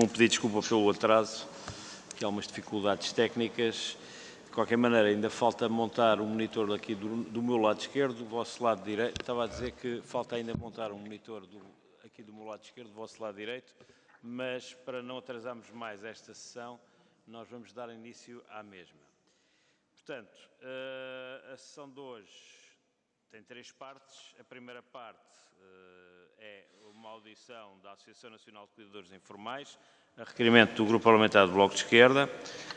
com de desculpa pelo atraso, que há umas dificuldades técnicas. De qualquer maneira, ainda falta montar um monitor aqui do, do meu lado esquerdo, do vosso lado direito. Estava a dizer que falta ainda montar um monitor do, aqui do meu lado esquerdo, do vosso lado direito, mas para não atrasarmos mais esta sessão, nós vamos dar início à mesma. Portanto, uh, a sessão de hoje tem três partes. A primeira parte uh, é uma audição da Associação Nacional de Cuidadores Informais, a requerimento do Grupo Parlamentar do Bloco de Esquerda.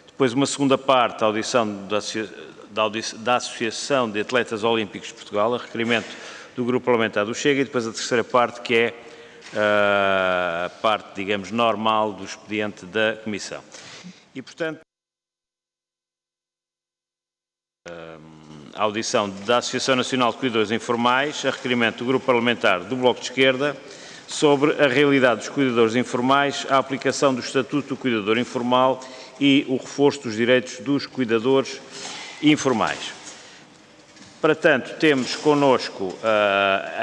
Depois, uma segunda parte, a audição da, da, Associação de Atletas Olímpicos de Portugal, a requerimento do Grupo Parlamentar do Chega. E depois a terceira parte, que é uh, a parte, digamos, normal do expediente da Comissão. E, portanto, a audição da Associação Nacional de Cuidadores Informais, a requerimento do Grupo Parlamentar do Bloco de Esquerda, sobre a realidade dos cuidadores informais, a aplicação do Estatuto do Cuidador Informal e o reforço dos direitos dos cuidadores informais. Para tanto, temos connosco, uh,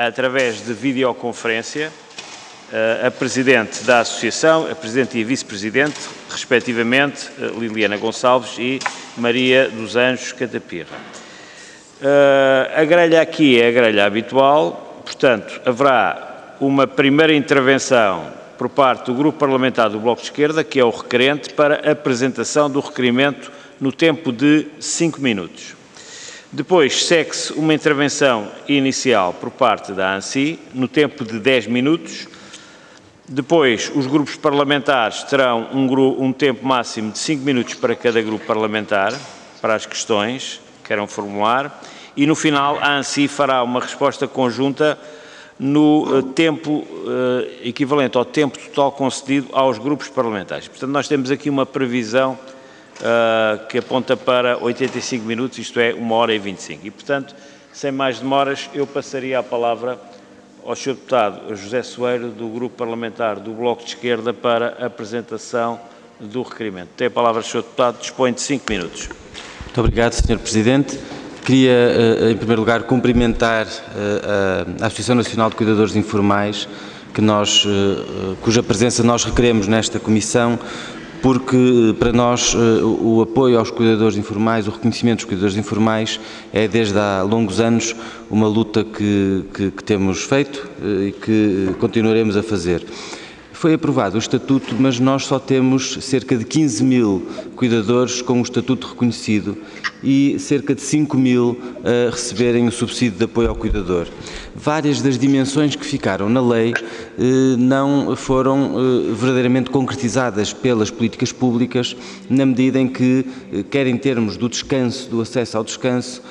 através de videoconferência, uh, a Presidente da Associação, a Presidente e a Vice-Presidente, respectivamente, uh, Liliana Gonçalves e Maria dos Anjos Catapirra. Uh, a grelha aqui é a grelha habitual, portanto, haverá uma primeira intervenção por parte do Grupo Parlamentar do Bloco de Esquerda, que é o requerente, para a apresentação do requerimento no tempo de 5 minutos. Depois segue-se uma intervenção inicial por parte da ANSI, no tempo de 10 minutos. Depois, os grupos parlamentares terão um, um tempo máximo de 5 minutos para cada grupo parlamentar, para as questões queiram formular, e no final a ANSI fará uma resposta conjunta no uh, tempo uh, equivalente ao tempo total concedido aos grupos parlamentares. Portanto, nós temos aqui uma previsão uh, que aponta para 85 minutos, isto é, 1 hora e 25. E, portanto, sem mais demoras, eu passaria a palavra ao Sr. Deputado José Soeiro, do Grupo Parlamentar do Bloco de Esquerda, para a apresentação do requerimento. Tem a palavra, Sr. Deputado, dispõe de 5 minutos. Muito obrigado, Sr. Presidente. Queria, eh, em primeiro lugar, cumprimentar eh, a Associação Nacional de Cuidadores Informais, que nós, eh, cuja presença nós requeremos nesta comissão, porque para nós o apoio aos cuidadores informais, o reconhecimento dos cuidadores informais é desde há longos anos uma luta que, que, que temos feito e que continuaremos a fazer. Foi aprovado o Estatuto, mas nós só temos cerca de 15 mil cuidadores com o Estatuto reconhecido e cerca de 5 mil a receberem o subsídio de apoio ao cuidador. Várias das dimensões que ficaram na lei eh, não foram eh, verdadeiramente concretizadas pelas políticas públicas, na medida em que, eh, quer em termos do descanso, do acesso ao descanso,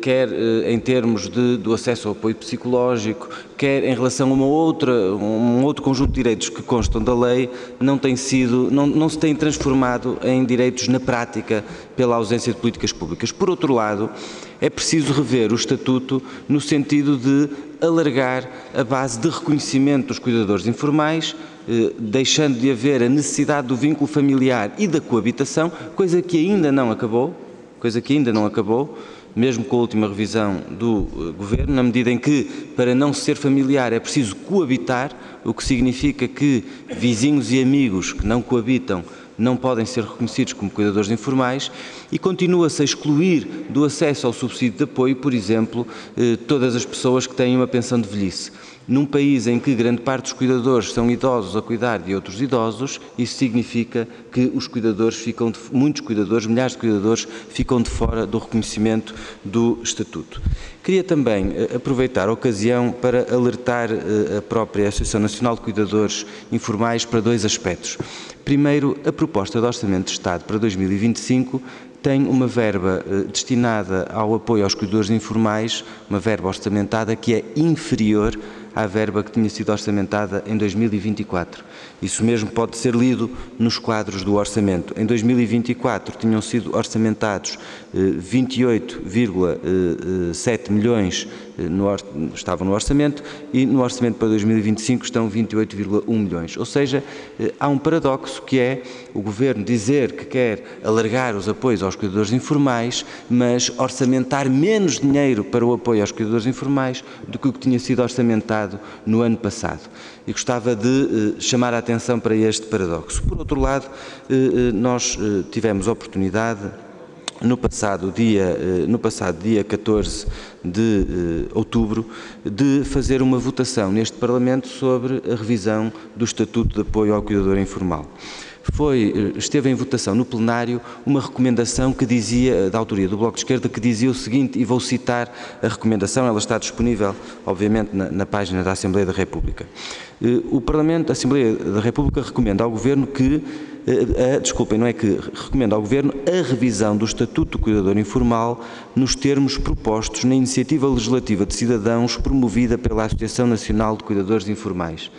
quer em termos de, do acesso ao apoio psicológico, quer em relação a uma outra, um outro conjunto de direitos que constam da lei, não tem sido, não, não se têm transformado em direitos na prática pela ausência de políticas públicas. Por outro lado, é preciso rever o Estatuto no sentido de alargar a base de reconhecimento dos cuidadores informais, eh, deixando de haver a necessidade do vínculo familiar e da coabitação, coisa que ainda não acabou, coisa que ainda não acabou, mesmo com a última revisão do eh, Governo, na medida em que, para não ser familiar, é preciso coabitar, o que significa que vizinhos e amigos que não coabitam não podem ser reconhecidos como cuidadores informais e continua-se a excluir do acesso ao subsídio de apoio, por exemplo, eh, todas as pessoas que têm uma pensão de velhice. Num país em que grande parte dos cuidadores são idosos a cuidar de outros idosos, isso significa que os cuidadores ficam, de, muitos cuidadores, milhares de cuidadores, ficam de fora do reconhecimento do Estatuto. Queria também eh, aproveitar a ocasião para alertar eh, a própria Associação Nacional de Cuidadores Informais para dois aspectos. Primeiro, a proposta de Orçamento de Estado para 2025 tem uma verba eh, destinada ao apoio aos cuidadores informais, uma verba orçamentada que é inferior à verba que tinha sido orçamentada em 2024. Isso mesmo pode ser lido nos quadros do orçamento. Em 2024 tinham sido orçamentados 28,7 eh, eh, milhões eh, no, estavam no orçamento e no orçamento para 2025 estão 28,1 milhões. Ou seja, há um paradoxo que é o Governo dizer que quer alargar os apoios aos cuidadores informais, mas orçamentar menos dinheiro para o apoio aos cuidadores informais do que o que tinha sido orçamentado no ano passado. E gostava de eh, chamar a atenção para este paradoxo. Por outro lado, eh, eh, nós tivemos oportunidade no passado dia, no passado dia 14 de outubro, de fazer uma votação neste Parlamento sobre a revisão do Estatuto de Apoio ao Cuidador Informal foi, esteve em votação no plenário uma recomendação que dizia, da autoria do Bloco de Esquerda, que dizia o seguinte, e vou citar a recomendação, ela está disponível, obviamente, na, na página da Assembleia da República. Eh, o Parlamento, a Assembleia da República recomenda ao Governo que, a, eh, a, desculpem, não é que recomenda ao Governo a revisão do Estatuto do Cuidador Informal nos termos propostos na iniciativa legislativa de cidadãos promovida pela Associação Nacional de Cuidadores Informais.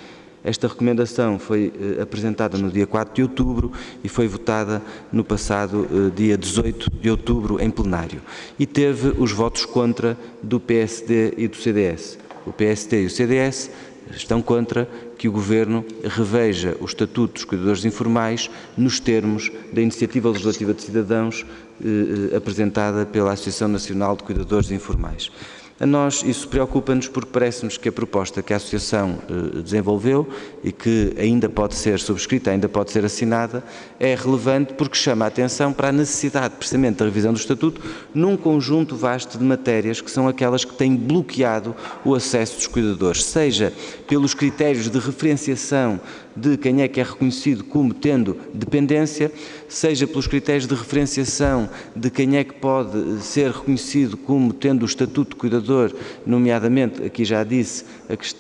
Esta recomendação foi eh, apresentada no dia 4 de outubro e foi votada no passado eh, dia 18 de outubro em plenário. E teve os votos contra do PSD e do CDS. O PSD e o CDS estão contra que o Governo reveja o Estatuto dos Cuidadores Informais nos termos da Iniciativa Legislativa de Cidadãos eh, apresentada pela Associação Nacional de Cuidadores Informais. A nós isso preocupa-nos porque parece-nos que a proposta que a Associação eh, desenvolveu e que ainda pode ser subscrita, ainda pode ser assinada, é relevante porque chama a atenção para a necessidade precisamente da revisão do Estatuto num conjunto vasto de matérias que são aquelas que têm bloqueado o acesso dos cuidadores, seja pelos critérios de referenciação de quem é que é reconhecido como tendo dependência, seja pelos critérios de referenciação de quem é que pode ser reconhecido como tendo o estatuto de cuidador, nomeadamente, aqui já disse,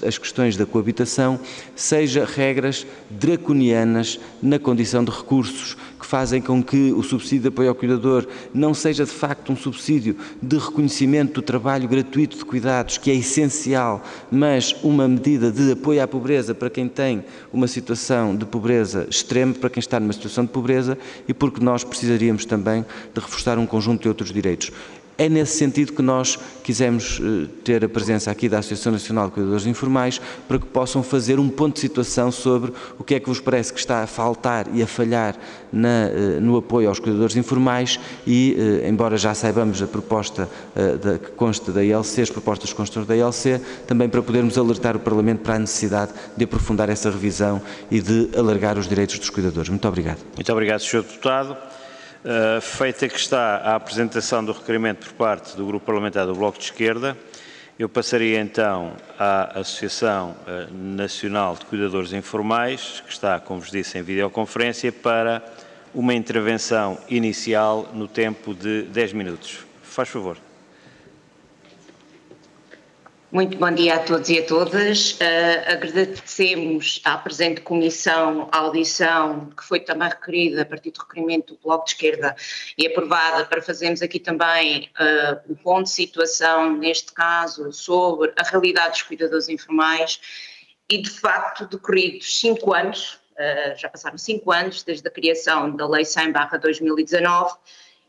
as questões da coabitação, seja regras draconianas na condição de recursos que fazem com que o subsídio de apoio ao cuidador não seja de facto um subsídio de reconhecimento do trabalho gratuito de cuidados, que é essencial, mas uma medida de apoio à pobreza para quem tem uma situação de pobreza extrema, para quem está numa situação de pobreza e porque nós precisaríamos também de reforçar um conjunto de outros direitos. É nesse sentido que nós quisemos eh, ter a presença aqui da Associação Nacional de Cuidadores Informais para que possam fazer um ponto de situação sobre o que é que vos parece que está a faltar e a falhar na, eh, no apoio aos cuidadores informais e, eh, embora já saibamos a proposta da, que consta da ILC, as propostas que constam da ILC, também para podermos alertar o Parlamento para a necessidade de aprofundar essa revisão e de alargar os direitos dos cuidadores. Muito obrigado. Muito obrigado, Sr. Deputado. Uh, feita que está a apresentação do requerimento por parte do Grupo Parlamentar do Bloco de Esquerda, eu passaria então à Associação uh, Nacional de Cuidadores Informais, que está, como vos disse, em videoconferência, para uma intervenção inicial no tempo de 10 minutos. Faz favor. Muito bom dia a todos e a todas. Uh, agradecemos à presente comissão a audição que foi também requerida a partir do requerimento do Bloco de Esquerda e aprovada para fazermos aqui também uh, o ponto de situação, neste caso, sobre a realidade dos cuidadores informais e, de facto, decorridos cinco anos, uh, já passaram cinco anos desde a criação da Lei 100-2019,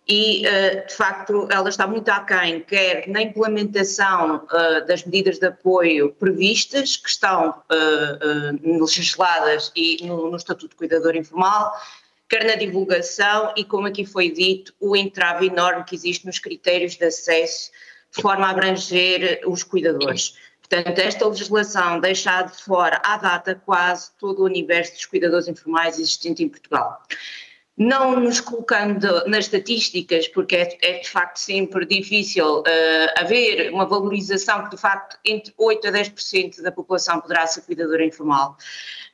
e, eh, de facto, ela está muito aquém, quer na implementação eh, das medidas de apoio previstas, que estão eh, legisladas e no, no Estatuto de Cuidador Informal, quer na divulgação e, como aqui foi dito, o entrave enorme que existe nos critérios de acesso, de forma a abranger os cuidadores. Portanto, esta legislação deixa de fora, à data, quase todo o universo dos cuidadores informais existente em Portugal não nos colocando nas estatísticas, porque é, é de facto sempre difícil uh, haver uma valorização que de facto entre 8% a 10% da população poderá ser cuidadora informal.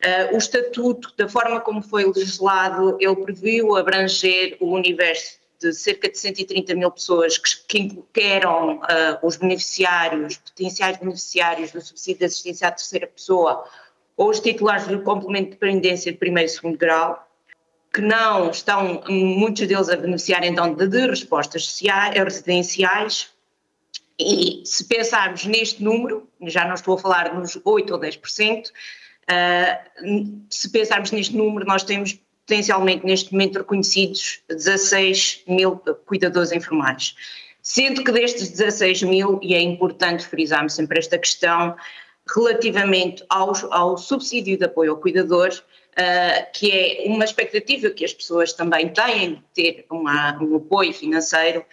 Uh, o estatuto, da forma como foi legislado, ele previu abranger o universo de cerca de 130 mil pessoas que, que eram uh, os beneficiários, potenciais beneficiários do subsídio de assistência à terceira pessoa ou os titulares do complemento de dependência de primeiro e segundo grau, que não estão, muitos deles, a beneficiar então de, de respostas sociais, residenciais, e se pensarmos neste número, já não estou a falar nos 8 ou 10%, uh, ah, se pensarmos neste número, nós temos potencialmente neste momento reconhecidos 16 mil cuidadores informais. Sendo que destes 16 mil, e é importante frisarmos sempre esta questão, relativamente ao, ao subsídio de apoio ao cuidador, uh, que é uma expectativa que as pessoas também têm de ter uma, um apoio financeiro.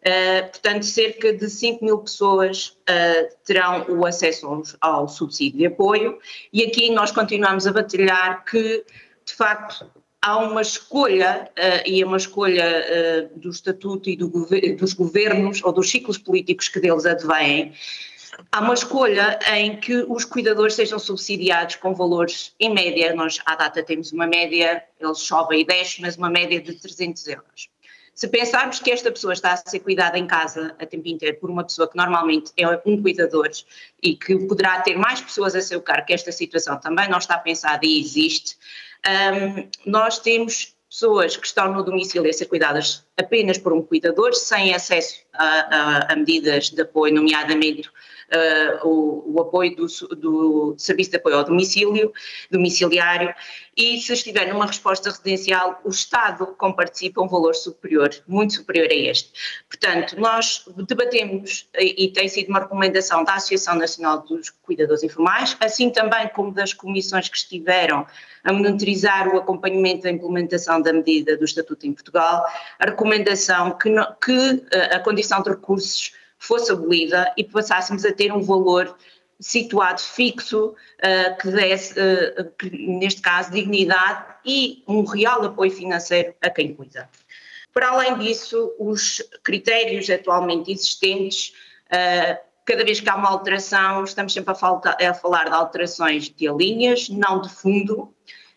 Uh, portanto, cerca de 5 mil pessoas uh, terão o acesso ao, ao, subsídio de apoio, e aqui nós continuamos a batalhar que, de facto, há uma escolha, e é uma escolha do Estatuto e do, dos governos ou dos ciclos políticos que deles advêm, há uma escolha em que os cuidadores sejam subsidiados com valores, em média, nós à data temos uma média, eles sobem e descem, mas uma média de 300 euros. Se pensarmos que esta pessoa está a ser cuidada em casa a tempo inteiro por uma pessoa que normalmente é um cuidador e que poderá ter mais pessoas a seu cargo, que esta situação também não está pensada e existe, um, nós temos pessoas que estão no domicílio a ser cuidadas apenas por um cuidador, sem acesso a, a, a medidas de apoio, nomeadamente uh, o, o, apoio do, do, Serviço de Apoio ao Domicílio, domiciliário, e se estiver numa resposta residencial, o Estado comparticipa um valor superior, muito superior a este. Portanto, nós debatemos, e, tem sido uma recomendação da Associação Nacional dos Cuidadores Informais, assim também como das comissões que estiveram a monitorizar o acompanhamento da implementação da medida do Estatuto em Portugal, a recomendação que, que eh, a condição de recursos fosse abolida e passássemos a ter um valor situado fixo uh, que desse, uh, que, neste caso, dignidade e um real apoio financeiro a quem cuida. Para além disso, os critérios atualmente existentes, uh, cada vez que há uma alteração, estamos sempre a, falta, a falar de alterações de linhas, não de fundo,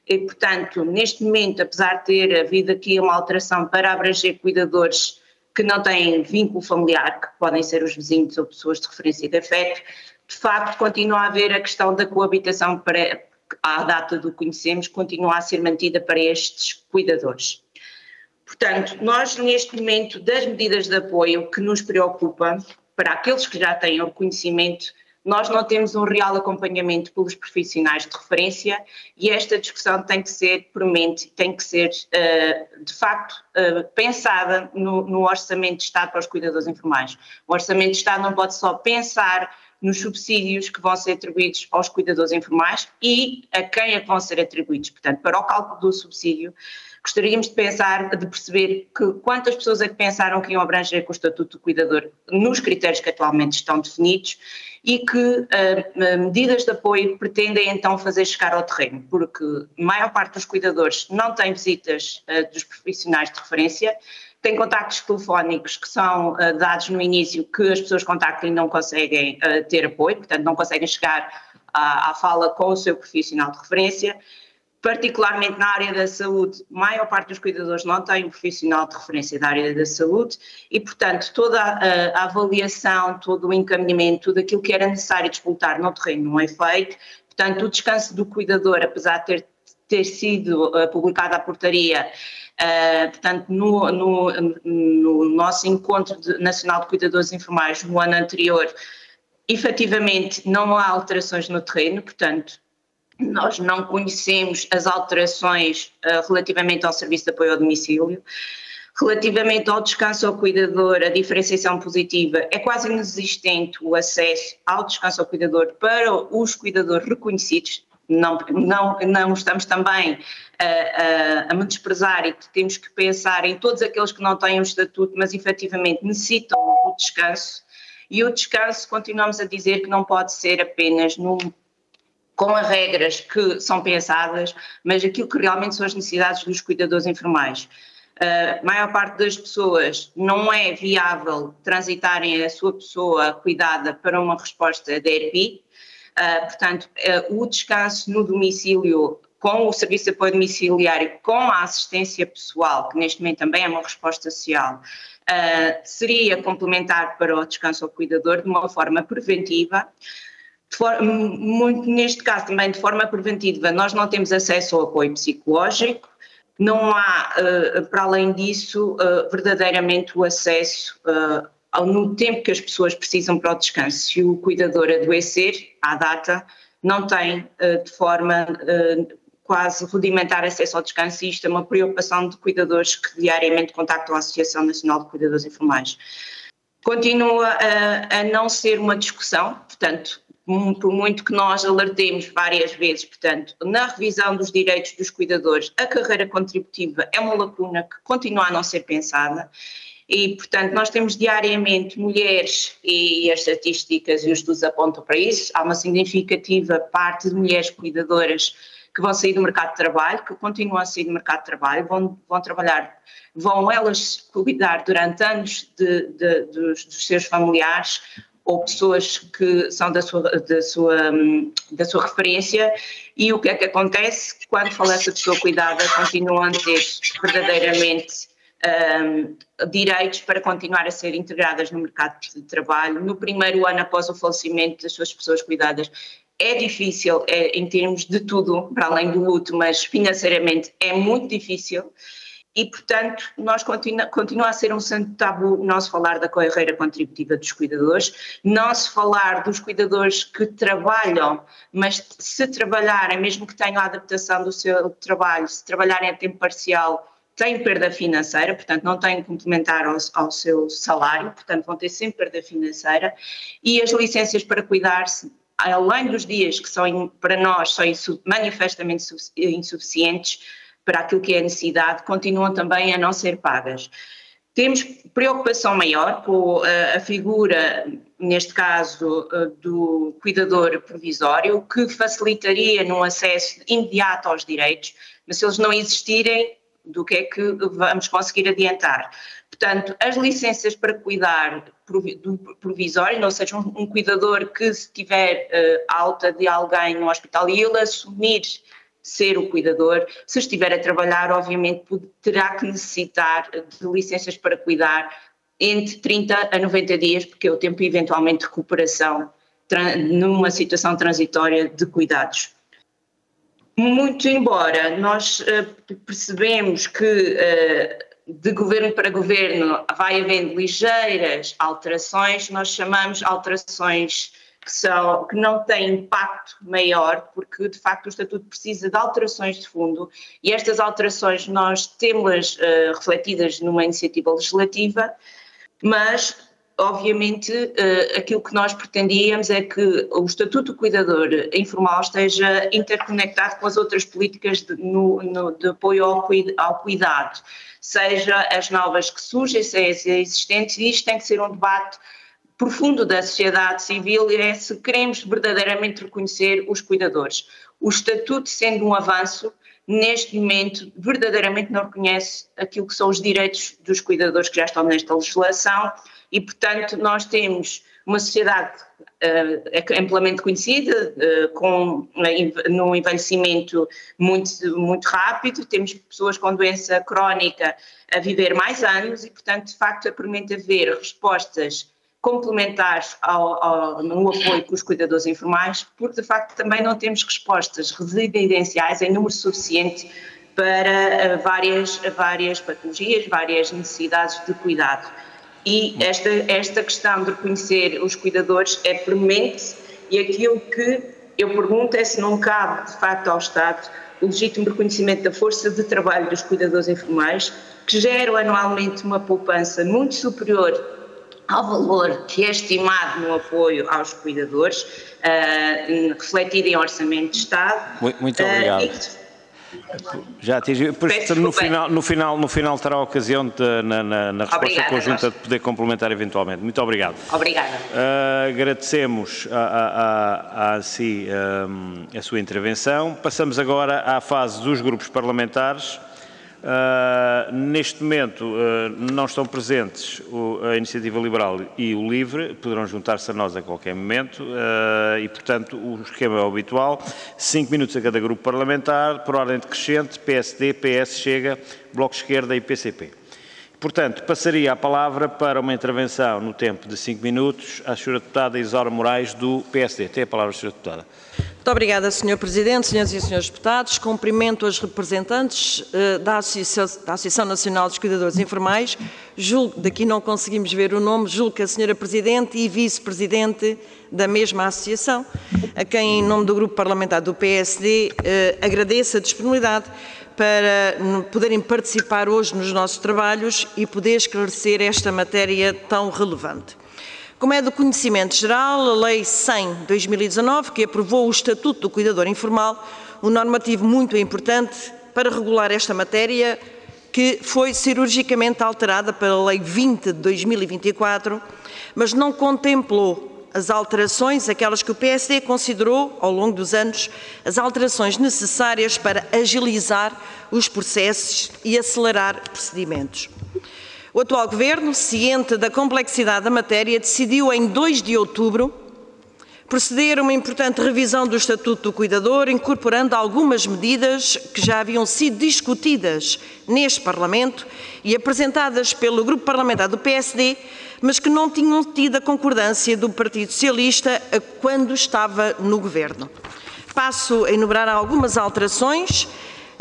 e, portanto, neste momento, apesar de ter havido aqui uma alteração para abranger cuidadores que não têm vínculo familiar, que podem ser os vizinhos ou pessoas de referência de afeto, de facto continua a haver a questão da coabitação para, à data do conhecemos, continua a ser mantida para estes cuidadores. Portanto, nós neste momento das medidas de apoio que nos preocupa, para aqueles que já têm o reconhecimento, nós não temos um real acompanhamento pelos profissionais de referência e esta discussão tem que ser premente, tem que ser uh, de facto uh, pensada no, no, Orçamento de Estado para os cuidadores informais. O Orçamento de Estado não pode só pensar nos subsídios que vão ser atribuídos aos cuidadores informais e a quem é que vão ser atribuídos. Portanto, para o cálculo do subsídio, gostaríamos de pensar, de perceber que quantas pessoas é que pensaram que iam abranger com o Estatuto do Cuidador nos critérios que atualmente estão definidos e que uh, medidas de apoio pretendem então fazer chegar ao terreno, porque a maior parte dos cuidadores não tem visitas uh, dos profissionais de referência, tem contactos telefónicos que são dados no início que as pessoas contactam e não conseguem ter apoio, portanto não conseguem chegar à, à fala com o seu profissional de referência particularmente na área da saúde, a maior parte dos cuidadores não tem um profissional de referência da área da saúde e, portanto, toda a, a avaliação, todo o encaminhamento, tudo aquilo que era necessário disputar no terreno não é feito. Portanto, o descanso do cuidador, apesar de ter, ter sido uh, publicada a portaria, uh, portanto, no, no, no, nosso encontro de, nacional de cuidadores informais no ano anterior, efetivamente não há alterações no terreno, portanto, nós não conhecemos as alterações uh, relativamente ao serviço de apoio ao domicílio. Relativamente ao descanso ao cuidador, a diferenciação positiva é quase inexistente o acesso ao descanso ao cuidador para os cuidadores reconhecidos. Não, não, não estamos também a, a, a me desprezar e temos que pensar em todos aqueles que não têm um estatuto, mas efetivamente necessitam do descanso. E o descanso, continuamos a dizer que não pode ser apenas num com as regras que são pensadas, mas aquilo que realmente são as necessidades dos cuidadores informais. A maior parte das pessoas não é viável transitarem a sua pessoa cuidada para uma resposta da ERPI, uh, portanto, uh, o descanso no domicílio com o serviço de apoio domiciliário, com a assistência pessoal, que neste momento também é uma resposta social, uh, seria complementar para o descanso ao cuidador de uma forma preventiva muito neste caso também de forma preventiva, nós não temos acesso ao apoio psicológico, não há, uh, para além disso, uh, verdadeiramente o acesso uh, ao no tempo que as pessoas precisam para o descanso. Se o cuidador adoecer, à data, não tem de forma quase rudimentar acesso ao descanso e isto é uma preocupação de cuidadores que diariamente contactam a Associação Nacional de Cuidadores Informais. Continua a, a não ser uma discussão, portanto, por muito que nós alertemos várias vezes, portanto, na revisão dos direitos dos cuidadores, a carreira contributiva é uma lacuna que continua a não ser pensada e, portanto, nós temos diariamente mulheres e as estatísticas e os estudos apontam para isso. Há uma significativa parte de mulheres cuidadoras que vão sair do mercado de trabalho, que continuam a sair do mercado de trabalho, vão, vão trabalhar, vão elas cuidar durante anos de, de, dos, dos seus familiares ou pessoas que são da sua, da, sua, da sua referência e o que é que acontece quando falece a pessoa cuidada continuam a ter verdadeiramente um, direitos para continuar a ser integradas no mercado de trabalho no primeiro ano após o falecimento das suas pessoas cuidadas. É difícil é, em termos de tudo, para além do luto, mas financeiramente é muito difícil e, portanto, nós continua, continua a ser um santo tabu não se falar da carreira contributiva dos cuidadores, não se falar dos cuidadores que trabalham, mas se trabalharem, mesmo que tenham a adaptação do seu trabalho, se trabalharem a tempo parcial, têm perda financeira, portanto não têm complementar ao, ao, seu salário, portanto vão ter sempre perda financeira, e as licenças para cuidar-se, além dos dias que são, para nós, são manifestamente insuficientes para aquilo que é a necessidade, continuam também a não ser pagas. Temos preocupação maior com a, a figura, neste caso, do cuidador provisório, que facilitaria no acesso imediato aos direitos, mas se eles não existirem, do que é que vamos conseguir adiantar. Portanto, as licenças para cuidar do provisório, ou seja, um, cuidador que se tiver uh, alta de alguém no hospital e ele assumir ser o cuidador, se estiver a trabalhar, obviamente terá que necessitar de licenças para cuidar entre 30 a 90 dias, porque é o tempo eventualmente de recuperação numa situação transitória de cuidados. Muito embora nós uh, percebemos que uh, de governo para governo vai havendo ligeiras alterações, nós chamamos alterações que, são, que não têm impacto maior, porque de facto o Estatuto precisa de alterações de fundo e estas alterações nós temos uh, refletidas numa iniciativa legislativa, mas obviamente, uh, aquilo que nós pretendíamos é que o Estatuto do Cuidador Informal esteja interconectado com as outras políticas de, no, no, de apoio ao, ao, cuidado, seja as novas que surgem, seja as existentes, e isto tem que ser um debate profundo da sociedade civil é se queremos verdadeiramente reconhecer os cuidadores. O Estatuto, sendo um avanço, neste momento verdadeiramente não reconhece aquilo que são os direitos dos cuidadores que já estão nesta legislação e, portanto, nós temos uma sociedade uh, amplamente conhecida, uh, com uh, num envelhecimento muito, muito rápido, temos pessoas com doença crónica a viver mais anos e, portanto, de facto, é permite haver respostas complementares ao, ao, no apoio com os cuidadores informais, porque de facto também não temos respostas residenciais em número suficiente para várias, várias patologias, várias necessidades de cuidado. E esta, esta questão de reconhecer os cuidadores é premente e aquilo que eu pergunto é se não cabe, de facto, ao Estado o legítimo reconhecimento da força de trabalho dos cuidadores informais, que geram anualmente uma poupança muito superior ao valor que é estimado no apoio aos cuidadores, uh, refletido em orçamento de Estado. Muito, muito obrigado. Uh, já atingi. Depois, no final, no, final, no final terá a ocasião de, na, na, na, resposta Obrigada, conjunta nós. de poder complementar eventualmente. Muito obrigado. Obrigada. Uh, agradecemos a, a, a, a si um, a sua intervenção. Passamos agora à fase dos grupos parlamentares. Uh, neste momento uh, não estão presentes o, a Iniciativa Liberal e o LIVRE, poderão juntar-se a nós a qualquer momento uh, e, portanto, o esquema é o habitual. Cinco minutos a cada grupo parlamentar, por ordem decrescente, PSD, PS, Chega, Bloco Esquerda e PCP. Portanto, passaria a palavra para uma intervenção no tempo de cinco minutos à Sra. Deputada Isaura Moraes, do PSD. Tem a palavra, Sra. Deputada. Muito obrigada, Sr. Presidente, Senhoras e Senhores Deputados. Cumprimento as representantes uh, da, Associação, Nacional dos Cuidadores Informais. Julgo, daqui não conseguimos ver o nome, julgo que a Senhora Presidente e Vice-Presidente da mesma associação, a quem, em nome do Grupo Parlamentar do PSD, eh, agradeço a disponibilidade para poderem participar hoje nos nossos trabalhos e poder esclarecer esta matéria tão relevante. Como é do conhecimento geral, a Lei 100-2019, que aprovou o Estatuto do Cuidador Informal, um normativo muito importante para regular esta matéria, que foi cirurgicamente alterada pela Lei 20 de 2024, mas não contemplou as alterações, aquelas que o PSD considerou, ao longo dos anos, as alterações necessárias para agilizar os processos e acelerar procedimentos. O atual Governo, ciente da complexidade da matéria, decidiu em 2 de outubro proceder a uma importante revisão do Estatuto do Cuidador, incorporando algumas medidas que já haviam sido discutidas neste Parlamento e apresentadas pelo Grupo Parlamentar do PSD, mas que não tinham tido a concordância do Partido Socialista quando estava no Governo. Passo a enumerar algumas alterações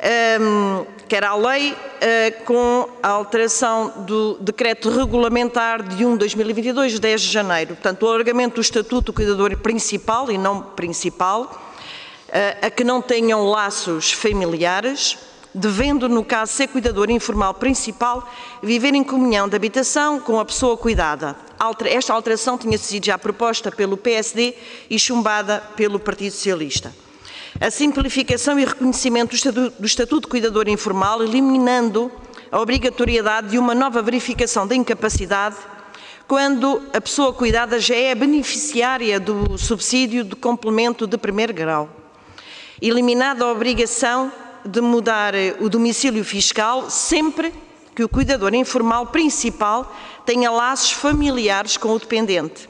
um, quer à lei, uh, com a alteração do decreto regulamentar de 1 de 2022, 10 de janeiro. Portanto, o alargamento do estatuto do cuidador principal e não principal, uh, a que não tenham laços familiares, devendo, no caso, ser cuidador informal principal, viver em comunhão de habitação com a pessoa cuidada. Esta alteração tinha sido já proposta pelo PSD e chumbada pelo Partido Socialista a simplificação e reconhecimento do Estatuto de Cuidador Informal, eliminando a obrigatoriedade de uma nova verificação da incapacidade quando a pessoa cuidada já é beneficiária do subsídio de complemento de primeiro grau. Eliminada a obrigação de mudar o domicílio fiscal sempre que o cuidador informal principal tenha laços familiares com o dependente.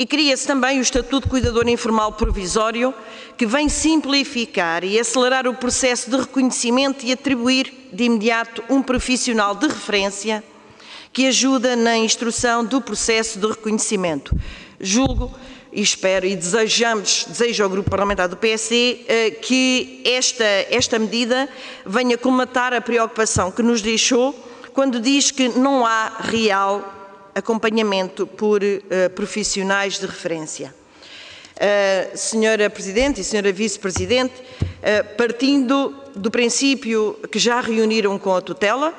E cria-se também o Estatuto de Cuidador Informal Provisório, que vem simplificar e acelerar o processo de reconhecimento e atribuir de imediato um profissional de referência que ajuda na instrução do processo de reconhecimento. Julgo e espero e desejamos, desejo ao Grupo Parlamentar do PSD eh, que esta, esta medida venha colmatar a preocupação que nos deixou quando diz que não há real acompanhamento por uh, profissionais de referência. Uh, senhora Presidente e Senhora Vice-Presidente, uh, partindo do princípio que já reuniram com a tutela,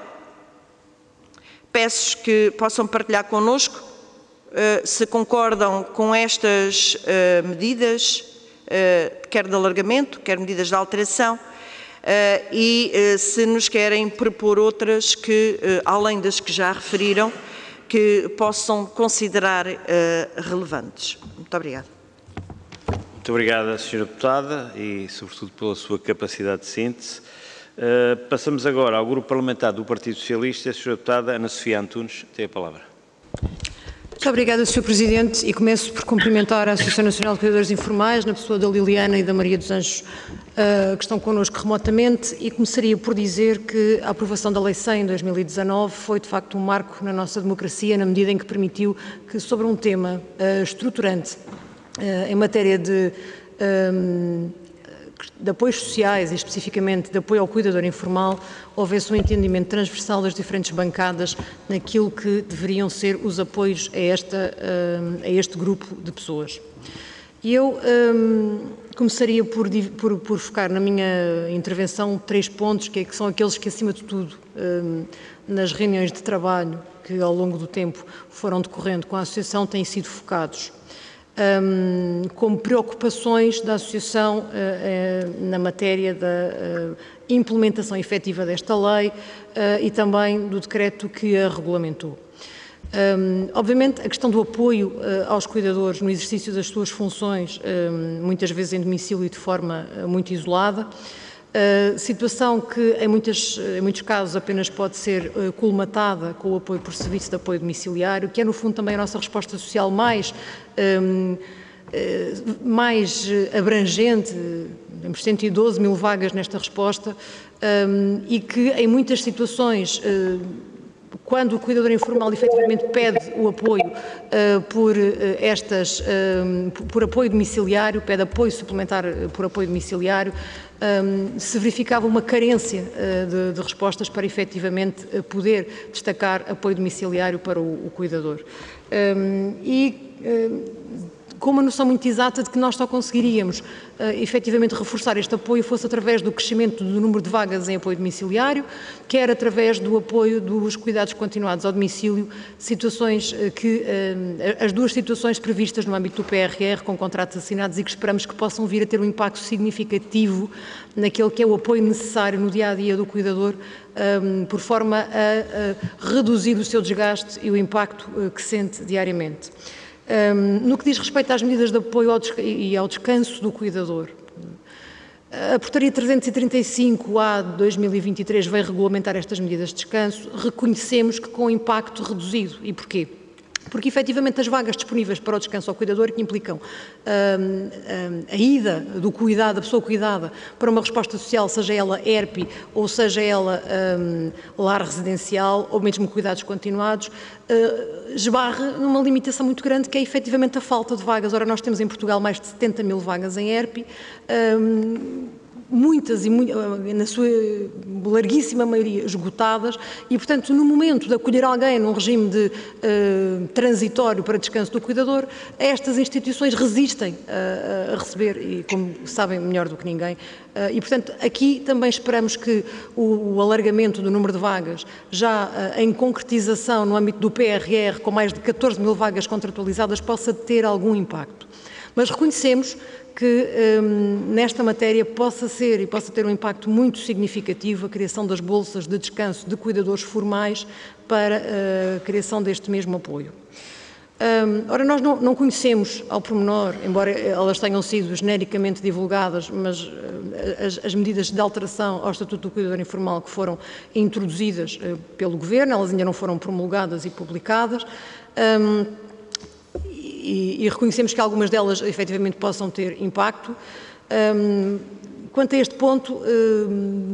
peço que possam partilhar connosco se concordam com estas medidas, quer de alargamento, quer medidas de alteração, e se nos querem propor outras que, além das que já referiram, que possam considerar uh, relevantes. Muito obrigada. Muito obrigada, Sra. Deputada, e sobretudo pela sua capacidade de síntese. Uh, passamos agora ao Grupo Parlamentar do Partido Socialista. Sra. Deputada Ana Sofia Antunes tem a palavra. Muito obrigada, Sr. Presidente, e começo por cumprimentar a Associação Nacional de Cuidadores Informais, na pessoa da Liliana e da Maria dos Anjos, uh, que estão connosco remotamente, e começaria por dizer que a aprovação da Lei 100 em 2019 foi, de facto, um marco na nossa democracia, na medida em que permitiu que, sobre um tema uh, estruturante uh, em matéria de de apoios sociais e especificamente de apoio ao cuidador informal, houvesse um entendimento transversal das diferentes bancadas naquilo que deveriam ser os apoios a, esta, a este grupo de pessoas. E eu um, começaria por, por, por, focar na minha intervenção três pontos, que, é, que são aqueles que, acima de tudo, um, nas reuniões de trabalho que ao longo do tempo foram decorrendo com a Associação, têm sido focados um, como preocupações da Associação uh, uh, na matéria da uh, implementação efetiva desta lei e também do decreto que a regulamentou. Um, obviamente, a questão do apoio aos cuidadores no exercício das suas funções, um, muitas vezes em domicílio e de forma muito isolada, Situação que em, muitas, em, muitos casos apenas pode ser uh, colmatada com o apoio por serviço de apoio domiciliário, que é no fundo também a nossa resposta social mais, um, uh, mais abrangente, temos 112 mil vagas nesta resposta, um, e que em muitas situações quando o cuidador informal efetivamente pede o apoio uh, por uh, estas, uh, por apoio domiciliário, pede apoio suplementar por apoio domiciliário, um, se verificava uma carência de, de, respostas para efetivamente poder destacar apoio domiciliário para o, o cuidador. Um, e com uma noção muito exata de que nós só conseguiríamos uh, efetivamente reforçar este apoio fosse através do crescimento do número de vagas em apoio domiciliário, quer através do apoio dos cuidados continuados ao domicílio, situações uh, que, uh, as duas situações previstas no âmbito do PRR com contratos assinados e que esperamos que possam vir a ter um impacto significativo naquele que é o apoio necessário no dia a dia do cuidador, um, por forma a, a, reduzir o seu desgaste e o impacto que sente diariamente. Um, no que diz respeito às medidas de apoio ao e ao descanso do cuidador, a Portaria 335-A de 2023 veio regulamentar estas medidas de descanso. Reconhecemos que com impacto reduzido. E porquê? Porque efetivamente as vagas disponíveis para o descanso ao cuidador que implicam hum, hum, a ida do cuidado, da pessoa cuidada, para uma resposta social, seja ela ERP ou seja ela hum, lar residencial ou mesmo cuidados continuados, uh, esbarre numa limitação muito grande que é efetivamente a falta de vagas. Ora, nós temos em Portugal mais de 70 mil vagas em ERP, muitas e muito, na sua larguíssima maioria esgotadas e, portanto, no momento de acolher alguém num regime de uh, transitório para descanso do cuidador, estas instituições resistem a, a receber e, como sabem melhor do que ninguém, uh, e, portanto, aqui também esperamos que o, o alargamento do número de vagas, já uh, em concretização no âmbito do PRR, com mais de 14 mil vagas contratualizadas, possa ter algum impacto. Mas reconhecemos que um, nesta matéria possa ser e possa ter um impacto muito significativo a criação das bolsas de descanso de cuidadores formais para uh, a criação deste mesmo apoio. Um, ora, nós não, não, conhecemos ao pormenor, embora elas tenham sido genericamente divulgadas, mas uh, as, as, medidas de alteração ao Estatuto do Cuidador Informal que foram introduzidas pelo Governo, elas ainda não foram promulgadas e publicadas. Um, e, e, reconhecemos que algumas delas efetivamente possam ter impacto. Um, quanto a este ponto,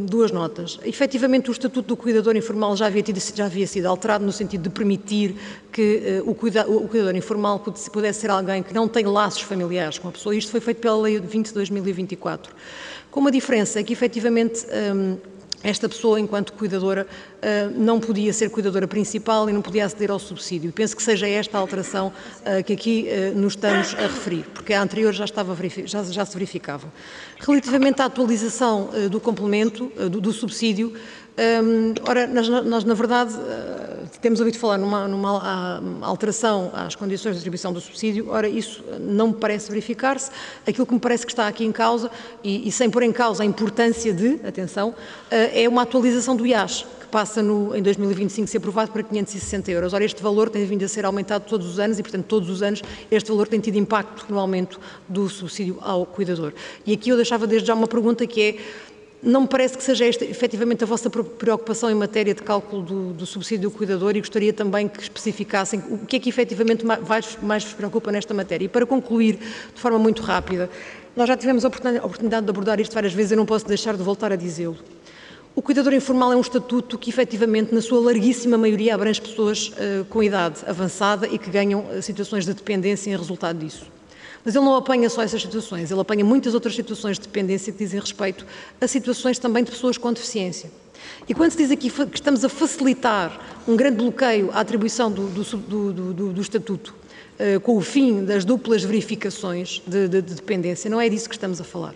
duas notas. Efetivamente, o Estatuto do Cuidador Informal já havia, tido, já havia sido alterado no sentido de permitir que uh, o, cuida, o, cuidador informal pudesse ser alguém que não tem laços familiares com a pessoa. Isto foi feito pela Lei 20 de 2024. Com uma diferença é que, efetivamente, um, esta pessoa, enquanto cuidadora, eh, não podia ser cuidadora principal e não podia aceder ao subsídio. Penso que seja esta a alteração eh, que aqui eh, nos estamos a referir, porque a anterior já, estava, já, já se verificava. Relativamente à atualização do complemento, do, do subsídio, um, ora, nós, nós, na verdade, uh, temos ouvido falar numa, numa ah, alteração às condições de atribuição do subsídio, ora, isso não me parece verificar-se. Aquilo que me parece que está aqui em causa, e, e sem pôr em causa a importância de, atenção, uh, é uma atualização do IAS, que passa no, em 2025 ser aprovado para 560 euros. Ora, este valor tem vindo a ser aumentado todos os anos e, portanto, todos os anos este valor tem tido impacto no aumento do subsídio ao cuidador. E aqui eu deixava desde já uma pergunta que é não me parece que seja esta efetivamente a vossa preocupação em matéria de cálculo do, do subsídio do cuidador e gostaria também que especificassem o que é que efetivamente mais, mais vos preocupa nesta matéria. E para concluir de forma muito rápida, nós já tivemos a oportunidade de abordar isto várias vezes, eu não posso deixar de voltar a dizê-lo. O cuidador informal é um estatuto que, efetivamente, na sua larguíssima maioria, abrange pessoas uh, com idade avançada e que ganham uh, situações de dependência em resultado disso. Mas ele não apanha só essas situações, ele apanha muitas outras situações de dependência que dizem respeito a situações também de pessoas com deficiência. E quando se diz aqui que estamos a facilitar um grande bloqueio à atribuição do, do, do, do Estatuto, uh, com o fim das duplas verificações de, de, de dependência, não é disso que estamos a falar.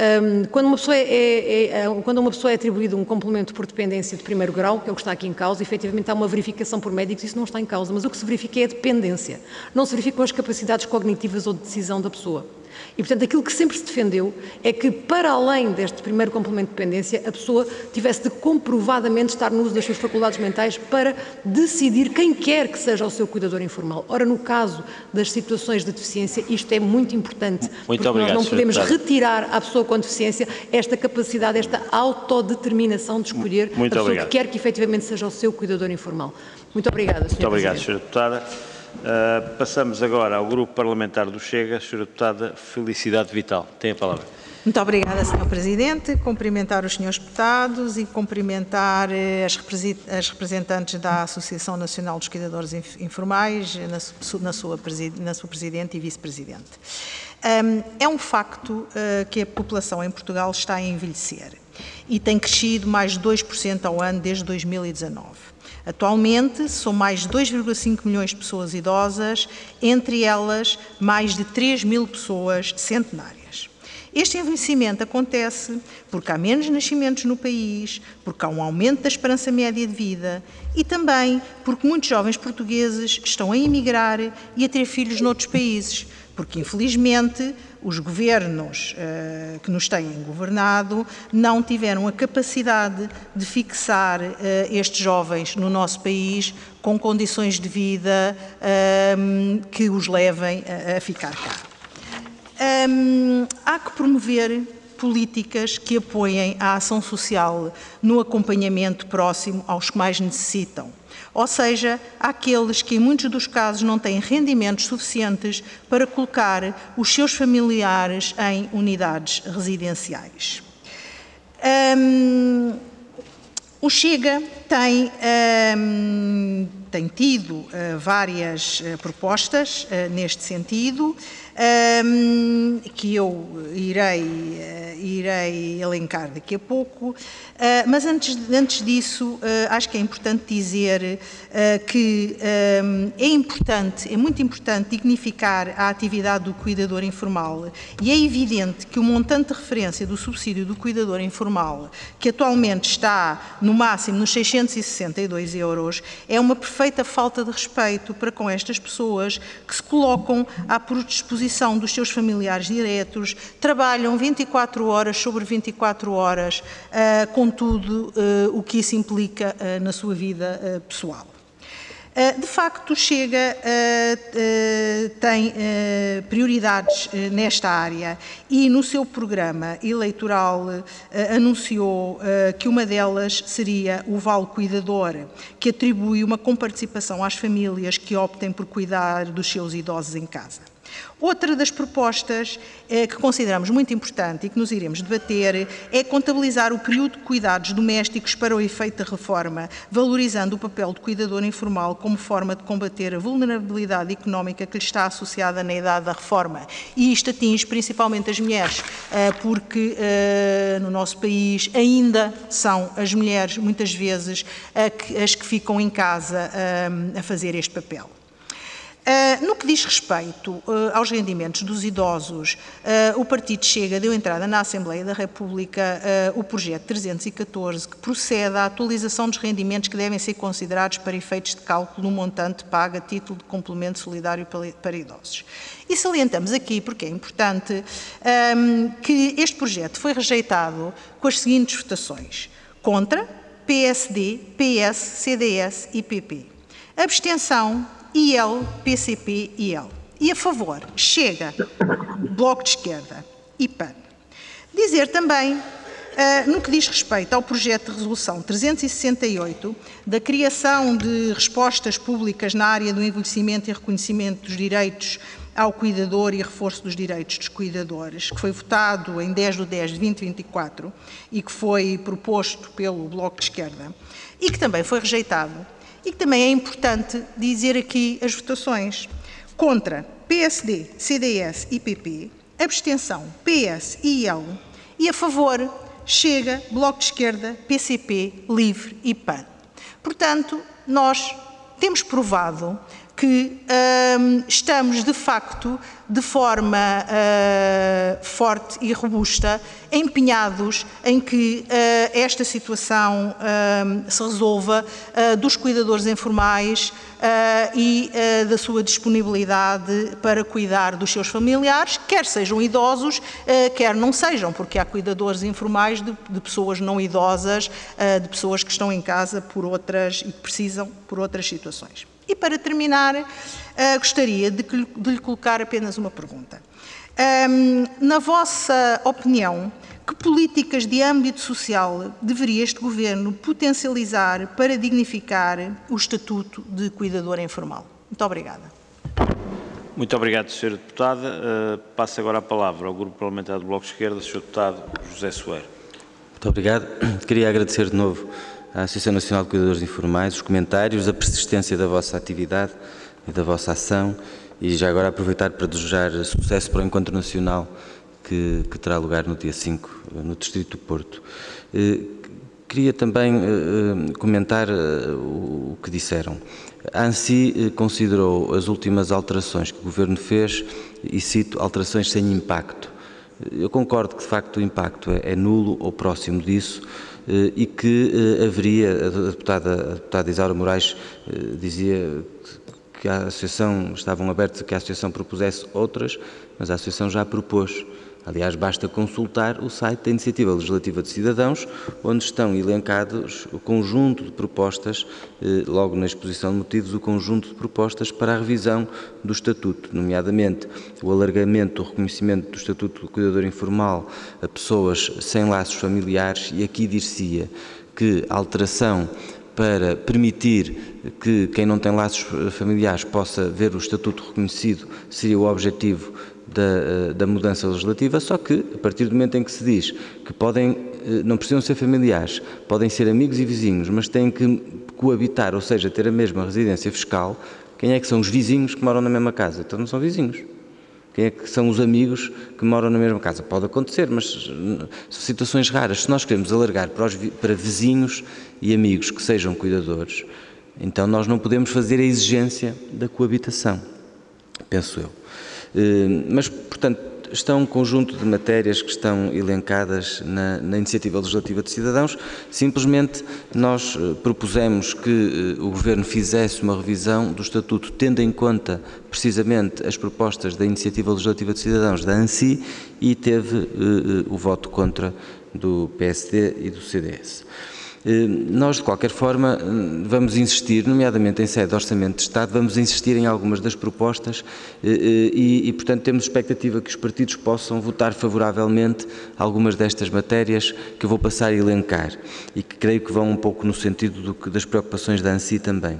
Um, quando, uma pessoa é, é, é, é quando uma pessoa é atribuído um complemento por dependência de primeiro grau, que é o que está aqui em causa, efetivamente há uma verificação por médicos, isso não está em causa, mas o que se verifica é a dependência. Não se verificam as capacidades cognitivas ou de decisão da pessoa. E, portanto, aquilo que sempre se defendeu é que, para além deste primeiro complemento de dependência, a pessoa tivesse de comprovadamente estar no uso das suas faculdades mentais para decidir quem quer que seja o seu cuidador informal. Ora, no caso das situações de deficiência, isto é muito importante. Muito porque obrigado, nós não podemos retirar à pessoa com deficiência esta capacidade, esta autodeterminação de escolher muito a pessoa obrigado. que quer que efetivamente seja o seu cuidador informal. Muito obrigada, Sr. Muito obrigado. Sra. Deputada. Uh, passamos agora ao Grupo Parlamentar do Chega. Sra. Deputada Felicidade Vital. Tem a palavra. Muito obrigada, Sr. Presidente. Cumprimentar os senhores deputados e cumprimentar eh, as representantes da Associação Nacional dos Cuidadores Informais, na sua, na sua Presidente e Vice-Presidente. É um facto eh, que a população em Portugal está a envelhecer e tem crescido mais de 2% ao ano desde 2019. Atualmente, são mais de 2,5 milhões de pessoas idosas, entre elas mais de 3 mil pessoas centenárias. Este envelhecimento acontece porque há menos nascimentos no país, porque há um aumento da esperança média de vida e também porque muitos jovens portugueses estão a emigrar e a ter filhos noutros países, porque infelizmente os governos uh, que nos têm governado não tiveram a capacidade de fixar uh, estes jovens no nosso país com condições de vida uh, que os levem a, a ficar cá. Um, há que promover políticas que apoiem a ação social no acompanhamento próximo aos que mais necessitam ou seja, àqueles que em muitos dos casos não têm rendimentos suficientes para colocar os seus familiares em unidades residenciais. Um, o Chega tem, um, tem tido uh, várias uh, propostas uh, neste sentido um, que eu irei, uh, irei elencar daqui a pouco, uh, mas antes, antes disso uh, acho que é importante dizer que um, é importante, é muito importante dignificar a atividade do cuidador informal. E é evidente que o montante de referência do subsídio do cuidador informal, que atualmente está no máximo nos 662 euros, é uma perfeita falta de respeito para com estas pessoas que se colocam à predisposição disposição dos seus familiares diretos, trabalham 24 horas sobre 24 horas, uh, com tudo uh, o que isso implica uh, na sua vida pessoal. De facto, Chega tem prioridades nesta área e no seu programa eleitoral anunciou que uma delas seria o Vale Cuidador, que atribui uma comparticipação às famílias que optem por cuidar dos seus idosos em casa. Outra das propostas eh, que consideramos muito importante e que nos iremos debater é contabilizar o período de cuidados domésticos para o efeito da reforma, valorizando o papel do cuidador informal como forma de combater a vulnerabilidade económica que lhe está associada na idade da reforma. E isto atinge principalmente as mulheres, eh, porque eh, no nosso país ainda são as mulheres, muitas vezes, as que ficam em casa a fazer este papel. Uh, no que diz respeito uh, aos rendimentos dos idosos, uh, o Partido Chega deu entrada na Assembleia da República o projeto 314, que procede à atualização dos rendimentos que devem ser considerados para efeitos de cálculo no montante pago a título de complemento solidário para, para idosos. E salientamos aqui, porque é importante, um, que este projeto foi rejeitado com as seguintes votações: contra, PSD, PS, CDS e PP. Abstenção IL, PCP, IL. E a favor, Chega, Bloco de Esquerda e PAN. Dizer também, uh, no que diz respeito ao projeto de resolução 368, da criação de respostas públicas na área do envelhecimento e reconhecimento dos direitos ao cuidador e reforço dos direitos dos cuidadores, que foi votado em 10 de 10 de 2024 e que foi proposto pelo Bloco de Esquerda, e que também foi rejeitado e também é importante dizer aqui as votações. Contra PSD, CDS e PP, abstenção PS e IL e a favor Chega, Bloco de Esquerda, PCP, Livre e PAN. Portanto, nós temos provado que hum, estamos, de facto, de forma uh, forte e robusta, empenhados em que uh, esta situação uh, se resolva dos cuidadores informais e da sua disponibilidade para cuidar dos seus familiares, quer sejam idosos, quer não sejam, porque há cuidadores informais de, de pessoas não idosas, de pessoas que estão em casa por outras e que precisam por outras situações. E para terminar, uh, gostaria de, de, lhe colocar apenas uma pergunta. Um, na vossa opinião, que políticas de âmbito social deveria este Governo potencializar para dignificar o estatuto de cuidador informal? Muito obrigada. Muito obrigado, Sra. Deputada. Uh, passo agora a palavra ao Grupo Parlamentar do Bloco de Esquerda, Sr. Deputado José Soeiro. Muito obrigado. Queria agradecer de novo à Associação Nacional de Cuidadores Informais, os comentários, a persistência da vossa atividade e da vossa ação e já agora aproveitar para desejar sucesso para o Encontro Nacional que, que terá lugar no dia 5 no Distrito do Porto. Eh, Queria também uh, comentar o que disseram. A ANSI considerou as últimas alterações que o Governo fez, e cito, alterações sem impacto. Eu concordo que, de facto, o impacto é, é nulo ou próximo disso e que haveria, a deputada, a deputada Isaura Moraes dizia que a Associação, estavam abertos a que a Associação propusesse outras, mas a Associação já propôs. Aliás, basta consultar o site da Iniciativa Legislativa de Cidadãos, onde estão elencados o conjunto de propostas, eh, logo na exposição de motivos, o conjunto de propostas para a revisão do Estatuto, nomeadamente o alargamento do reconhecimento do Estatuto do Cuidador Informal a pessoas sem laços familiares, e aqui dir-se-ia que a alteração para permitir que quem não tem laços familiares possa ver o estatuto reconhecido seria o objetivo da, eh, da, mudança legislativa, só que a partir do momento em que se diz que podem, eh, não precisam ser familiares, podem ser amigos e vizinhos, mas têm que coabitar, ou seja, ter a mesma residência fiscal, quem é que são os vizinhos que moram na mesma casa? Então não são vizinhos. Quem é que são os amigos que moram na mesma casa? Pode acontecer, mas eh, são situações raras. Se nós queremos alargar para, os, para vizinhos e amigos que sejam cuidadores, então nós não podemos fazer a exigência da coabitação, penso eu. Eh, mas, portanto, estão um conjunto de matérias que estão elencadas na, na, Iniciativa Legislativa de Cidadãos. Simplesmente nós eh, propusemos que eh, o Governo fizesse uma revisão do Estatuto, tendo em conta precisamente as propostas da Iniciativa Legislativa de Cidadãos, da ANSI, e teve o voto contra do PSD e do CDS. Eh, nós, de qualquer forma, eh, vamos insistir, nomeadamente em sede de Orçamento de Estado, vamos insistir em algumas das propostas eh, e, e, portanto, temos expectativa que os partidos possam votar favoravelmente algumas destas matérias que eu vou passar a elencar e que creio que vão um pouco no sentido do que, das preocupações da ANSI também.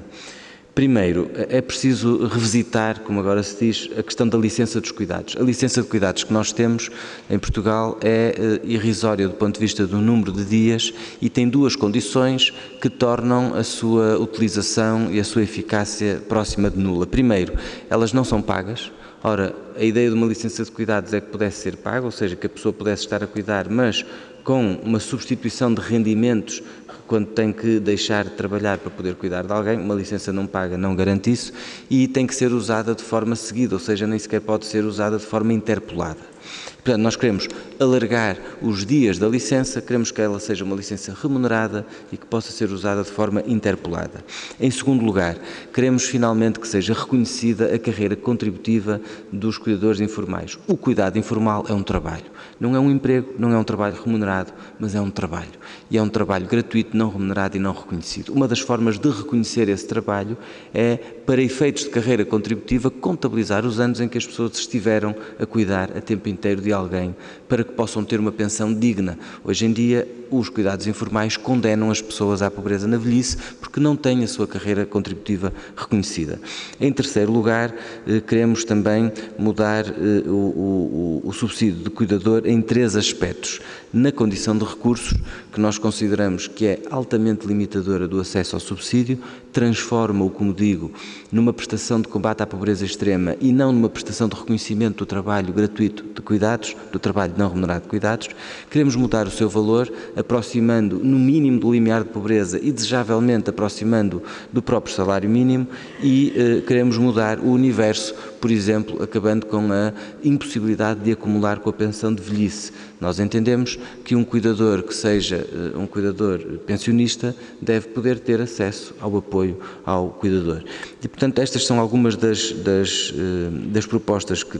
Primeiro, é preciso revisitar, como agora se diz, a questão da licença dos cuidados. A licença de cuidados que nós temos em Portugal é eh, irrisória do ponto de vista do número de dias e tem duas condições que tornam a sua utilização e a sua eficácia próxima de nula. Primeiro, elas não são pagas. Ora, a ideia de uma licença de cuidados é que pudesse ser paga, ou seja, que a pessoa pudesse estar a cuidar, mas com uma substituição de rendimentos quando tem que deixar de trabalhar para poder cuidar de alguém, uma licença não paga não garante isso e tem que ser usada de forma seguida, ou seja, nem sequer pode ser usada de forma interpolada. Portanto, nós queremos alargar os dias da licença, queremos que ela seja uma licença remunerada e que possa ser usada de forma interpolada. Em segundo lugar, queremos finalmente que seja reconhecida a carreira contributiva dos cuidadores informais. O cuidado informal é um trabalho. Não é um emprego, não é um trabalho remunerado, mas é um trabalho. E é um trabalho gratuito, não remunerado e não reconhecido. Uma das formas de reconhecer esse trabalho é, para efeitos de carreira contributiva, contabilizar os anos em que as pessoas estiveram a cuidar a tempo inteiro de alguém para que possam ter uma pensão digna. Hoje em dia, os cuidados informais condenam as pessoas à pobreza na velhice porque não têm a sua carreira contributiva reconhecida. Em terceiro lugar, eh, queremos também mudar eh, o, o, o subsídio de cuidador em três aspectos. Na condição de recursos, que nós consideramos que é altamente limitadora do acesso ao subsídio, transforma-o, como digo, numa prestação de combate à pobreza extrema e não numa prestação de reconhecimento do trabalho gratuito de cuidados, do trabalho não remunerado de cuidados. Queremos mudar o seu valor, aproximando no mínimo do limiar de pobreza e desejavelmente aproximando do próprio salário mínimo e eh, queremos mudar o universo, por exemplo, acabando com a impossibilidade de acumular com a pensão de velhice. Nós entendemos que um cuidador que seja eh, um cuidador pensionista deve poder ter acesso ao apoio ao cuidador. E, portanto, estas são algumas das, das, eh, das propostas que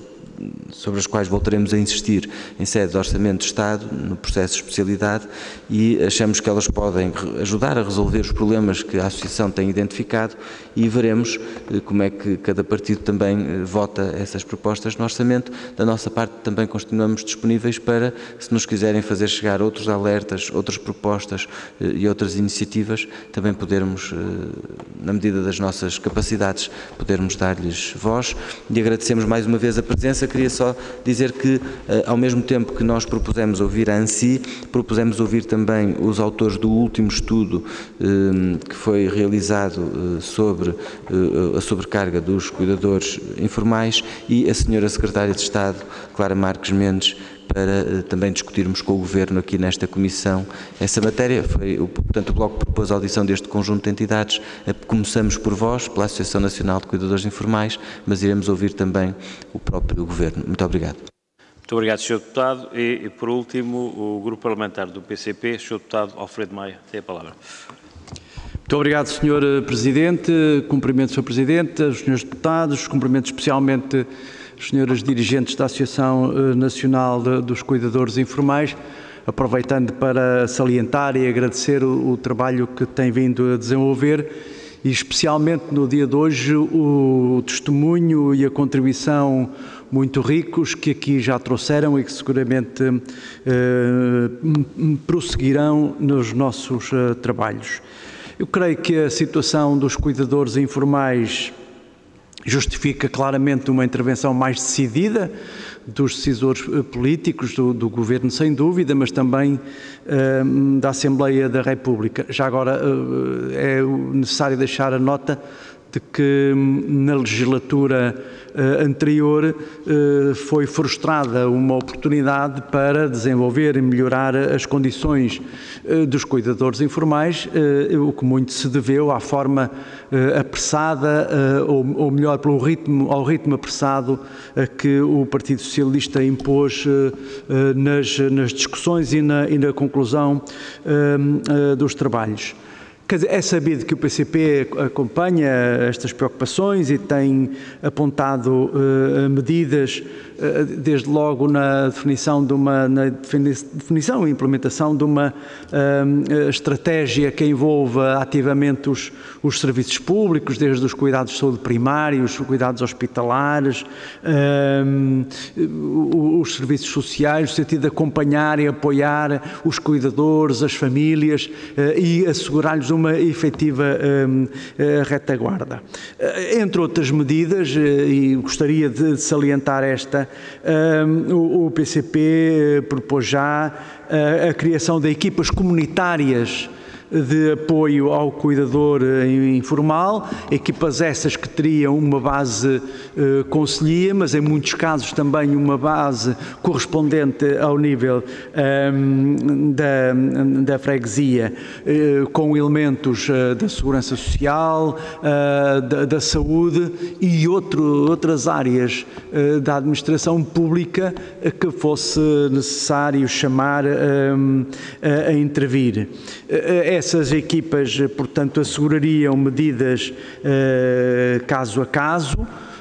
sobre as quais voltaremos a insistir em sede de Orçamento de Estado, no processo de especialidade, e achamos que elas podem ajudar a resolver os problemas que a Associação tem identificado e veremos eh, como é que cada partido também eh, vota essas propostas no Orçamento. Da nossa parte também continuamos disponíveis para, se nos quiserem fazer chegar outros alertas, outras propostas eh, e outras iniciativas, também podermos, na medida das nossas capacidades, podermos dar-lhes voz e agradecemos mais uma vez a presença queria só dizer que, eh, ao mesmo tempo que nós propusemos ouvir a ANSI, propusemos ouvir também os autores do último estudo eh, que foi realizado eh, sobre a sobrecarga dos cuidadores informais e a senhora Secretária de Estado, Clara Marques Mendes, para também discutirmos com o Governo aqui nesta Comissão essa matéria. Foi, portanto, o Bloco propôs a audição deste conjunto de entidades. Começamos por vós, pela Associação Nacional de Cuidadores Informais, mas iremos ouvir também o próprio Governo. Muito obrigado. Muito obrigado, Sr. Deputado. E, e, por último, o Grupo Parlamentar do PCP, Sr. Deputado Alfredo Maia, tem a palavra. Muito obrigado, Sr. Presidente. Cumprimento, Sr. Presidente, os Srs. Deputados, cumprimento especialmente senhoras dirigentes da Associação eh, Nacional dos Cuidadores Informais, aproveitando para salientar e agradecer o, o trabalho que têm vindo a desenvolver e especialmente no dia de hoje o testemunho e a contribuição muito ricos que aqui já trouxeram e que seguramente eh, prosseguirão nos nossos eh, trabalhos. Eu creio que a situação dos cuidadores informais justifica claramente uma intervenção mais decidida dos decisores eh, políticos do, do governo, sem dúvida, mas também uh, da Assembleia da República. Já agora uh, é necessário deixar a nota de que hum, na legislatura anterior uh, foi frustrada uma oportunidade para desenvolver e melhorar as condições uh, dos cuidadores informais, o que muito se deveu à forma apressada, ou, melhor, pelo ritmo, ao ritmo apressado que o Partido Socialista impôs nas, nas, discussões e na, e na conclusão dos trabalhos. Quer dizer, é sabido que o PCP acompanha estas preocupações e tem apontado uh, medidas eh, desde logo na definição de uma na definição e implementação de uma uh, estratégia que envolva ativamente os, os, serviços públicos, desde os cuidados de saúde primários, os cuidados hospitalares, uh, os serviços sociais, no sentido de acompanhar e apoiar os cuidadores, as famílias uh, e assegurar-lhes uma efetiva retaguarda. Entre outras medidas, e gostaria de salientar esta, o PCP propôs já a criação de equipas comunitárias de apoio ao cuidador eh, informal, equipas essas que teriam uma base eh, conselhia, mas em muitos casos também uma base correspondente ao nível eh, da, da freguesia, eh, com elementos eh, da segurança social, da, da, saúde e outro, outras áreas da administração pública que fosse necessário chamar a intervir. É essas equipas, portanto, assegurariam medidas caso a caso,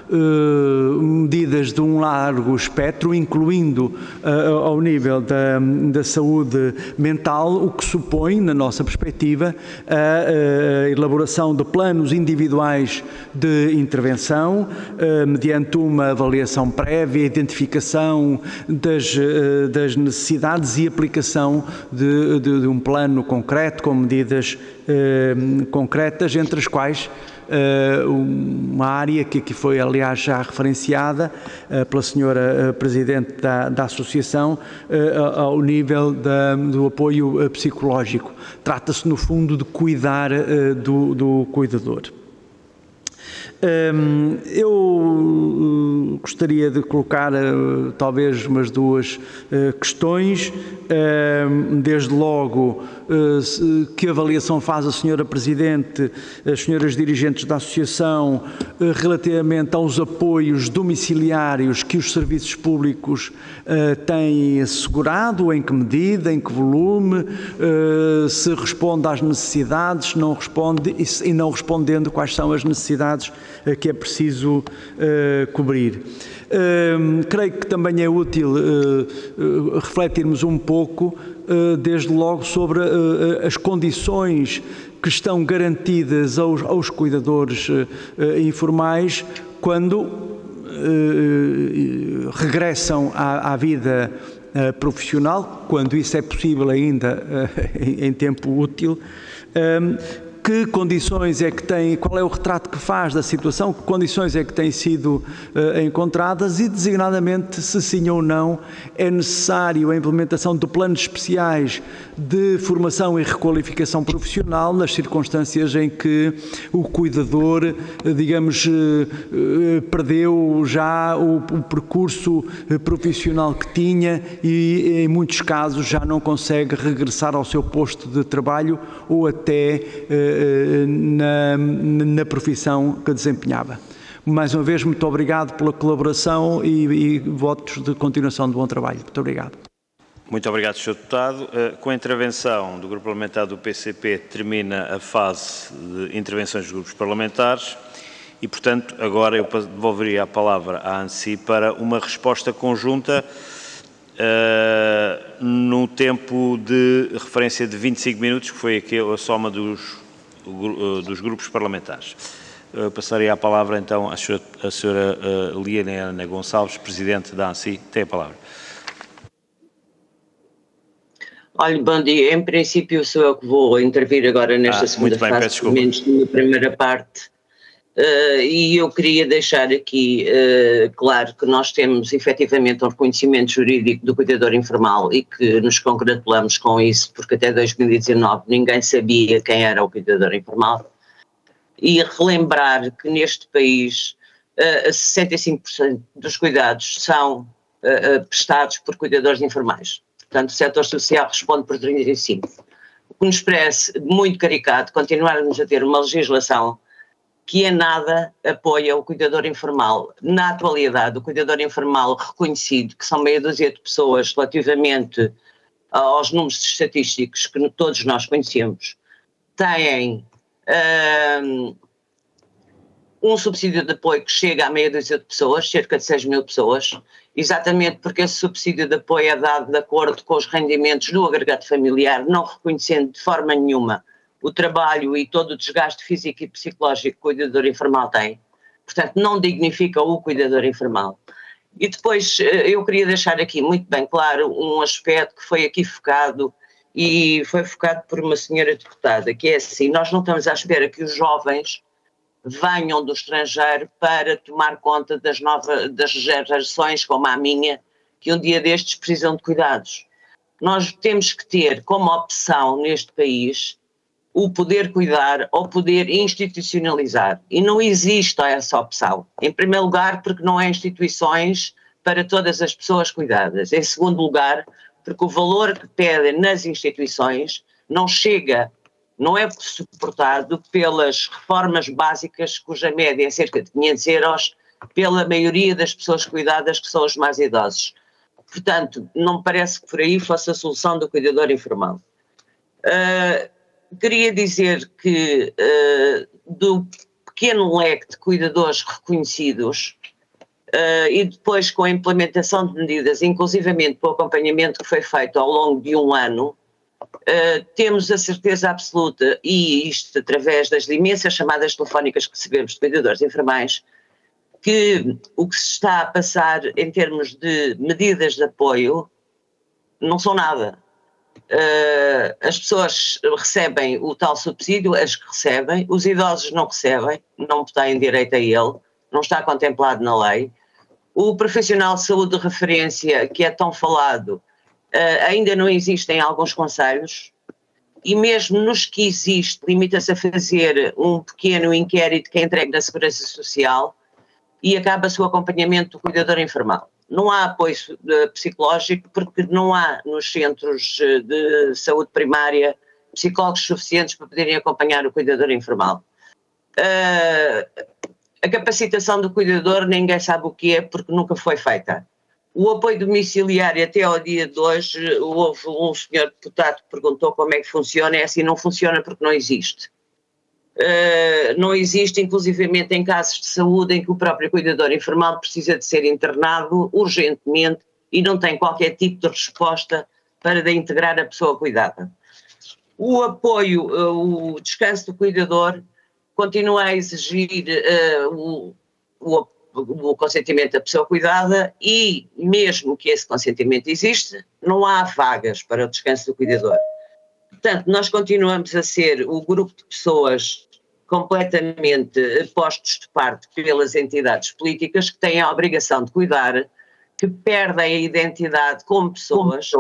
Uh, medidas de um largo espectro, incluindo uh, ao nível da, da, saúde mental, o que supõe, na nossa perspectiva, a, a elaboração de planos individuais de intervenção, uh, mediante uma avaliação prévia, identificação das, das necessidades e aplicação de, de, de, um plano concreto, com medidas concretas, entre as quais eh, uma área que aqui foi, aliás, já referenciada eh, pela senhora eh, Presidente da, da Associação, ao nível da, do apoio psicológico. Trata-se, no fundo, de cuidar do, do cuidador. Eu gostaria de colocar talvez umas duas questões. Desde logo, que avaliação faz a Senhora Presidente, as senhoras dirigentes da Associação, relativamente aos apoios domiciliários que os serviços públicos têm assegurado, em que medida, em que volume, se responde às necessidades, não responde e não respondendo quais são as necessidades eh, que é preciso cobrir. Creio que também é útil refletirmos um pouco, desde logo, sobre as condições que estão garantidas aos, aos cuidadores informais quando regressam à, à vida profissional, quando isso é possível ainda em, em tempo útil que condições é que tem, qual é o retrato que faz da situação, que condições é que têm sido uh, encontradas e, designadamente, se sim ou não é necessário a implementação de planos especiais de formação e requalificação profissional nas circunstâncias em que o cuidador, digamos, uh, perdeu já o, o percurso profissional que tinha e, em muitos casos, já não consegue regressar ao seu posto de trabalho ou até eh, na, na profissão que desempenhava. Mais uma vez, muito obrigado pela colaboração e, e votos de continuação de bom trabalho. Muito obrigado. Muito obrigado, Sr. Deputado. Eh, com a intervenção do Grupo Parlamentar do PCP, termina a fase de intervenções dos grupos parlamentares e, portanto, agora eu devolveria a palavra à ANSI para uma resposta conjunta uh, no tempo de referência de 25 minutos, que foi a soma dos, dos grupos parlamentares. Uh, passaria a palavra então à senhora, à senhora uh, Liana Gonçalves, Presidente da ANSI. Tem a palavra. Olha, bom dia. Em princípio sou eu que vou intervir agora nesta ah, segunda fase, pelo menos na primeira parte Uh, e eu queria deixar aqui uh, claro que nós temos efetivamente um reconhecimento jurídico do cuidador informal e que nos congratulamos com isso, porque até 2019 ninguém sabia quem era o cuidador informal. E relembrar que neste país uh, eh, 65% dos cuidados são prestados por cuidadores informais. Portanto, o setor social responde por 35%. O que nos parece muito caricato continuarmos a ter uma legislação que em nada apoia o cuidador informal. Na atualidade, o cuidador informal reconhecido, que são meia dúzia de pessoas relativamente aos números estatísticos que todos nós conhecemos, têm um, um subsídio de apoio que chega a meia dúzia de pessoas, cerca de 6 mil pessoas, exatamente porque esse subsídio de apoio é dado de acordo com os rendimentos do agregado familiar, não reconhecendo de forma nenhuma o trabalho e todo o desgaste físico e psicológico que o cuidador informal tem. Portanto, não dignifica o cuidador informal. E depois eh, eu queria deixar aqui muito bem claro um aspecto que foi aqui focado e foi focado por uma senhora deputada, que é assim, nós não estamos à espera que os jovens venham do estrangeiro para tomar conta das novas das gerações como a minha, que um dia destes precisam de cuidados. Nós temos que ter como opção neste país o poder cuidar ou poder institucionalizar. E não existe essa opção. Em primeiro lugar, porque não há instituições para todas as pessoas cuidadas. Em segundo lugar, porque o valor que pedem nas instituições não chega, não é suportado pelas reformas básicas, cuja média é cerca de 500 euros, pela maioria das pessoas cuidadas, que são os mais idosos. Portanto, não me parece que por aí fosse a solução do cuidador informal. Uh, queria dizer que uh, do pequeno leque de cuidadores reconhecidos uh, e depois com a implementação de medidas, inclusivamente o acompanhamento que foi feito ao longo de um ano, uh, temos a certeza absoluta, e isto através das imensas chamadas telefónicas que recebemos de cuidadores informais, que o que se está a passar em termos de medidas de apoio não são nada Uh, as pessoas recebem o tal subsídio, as que recebem, os idosos não recebem, não têm direito a ele, não está contemplado na lei. O profissional de saúde de referência, que é tão falado, uh, ainda não existe em alguns conselhos, e mesmo nos que existe, limita-se a fazer um pequeno inquérito que é entregue na Segurança Social e acaba-se o acompanhamento do cuidador informal não há apoio eh, psicológico porque não há nos centros eh, de saúde primária psicólogos suficientes para poderem acompanhar o cuidador informal. Uh, a capacitação do cuidador ninguém sabe o que é porque nunca foi feita. O apoio domiciliário até ao dia de hoje, houve um senhor deputado que perguntou como é que funciona, é assim, não funciona porque não existe. Uh, não existe, inclusivamente em casos de saúde em que o próprio cuidador informal precisa de ser internado urgentemente e não tem qualquer tipo de resposta para integrar a pessoa cuidada. O apoio, uh, o descanso do cuidador continua a exigir uh, o, o, o consentimento da pessoa cuidada e, mesmo que esse consentimento existe, não há vagas para o descanso do cuidador. Portanto, nós continuamos a ser o grupo de pessoas completamente postos de parte pelas entidades políticas que têm a obrigação de cuidar, que perdem a identidade como pessoas,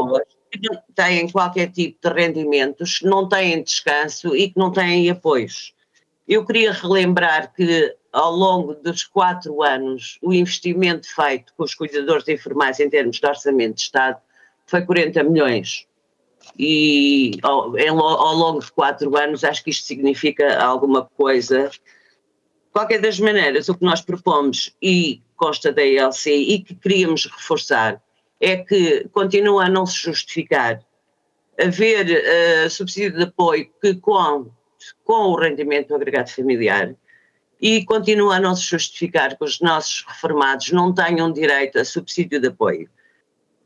que não têm qualquer tipo de rendimentos, não têm descanso e que não têm apoios. Eu queria relembrar que ao longo dos quatro anos o investimento feito com os cuidadores informais em termos de orçamento de Estado foi 40 milhões e ao, ao, longo de quatro anos acho que isto significa alguma coisa. Qualquer das maneiras, o que nós propomos e consta da ELC e que queríamos reforçar é que continua a não se justificar haver uh, subsídio de apoio que com, com o rendimento agregado familiar e continua a não se justificar que os nossos reformados não tenham direito a subsídio de apoio.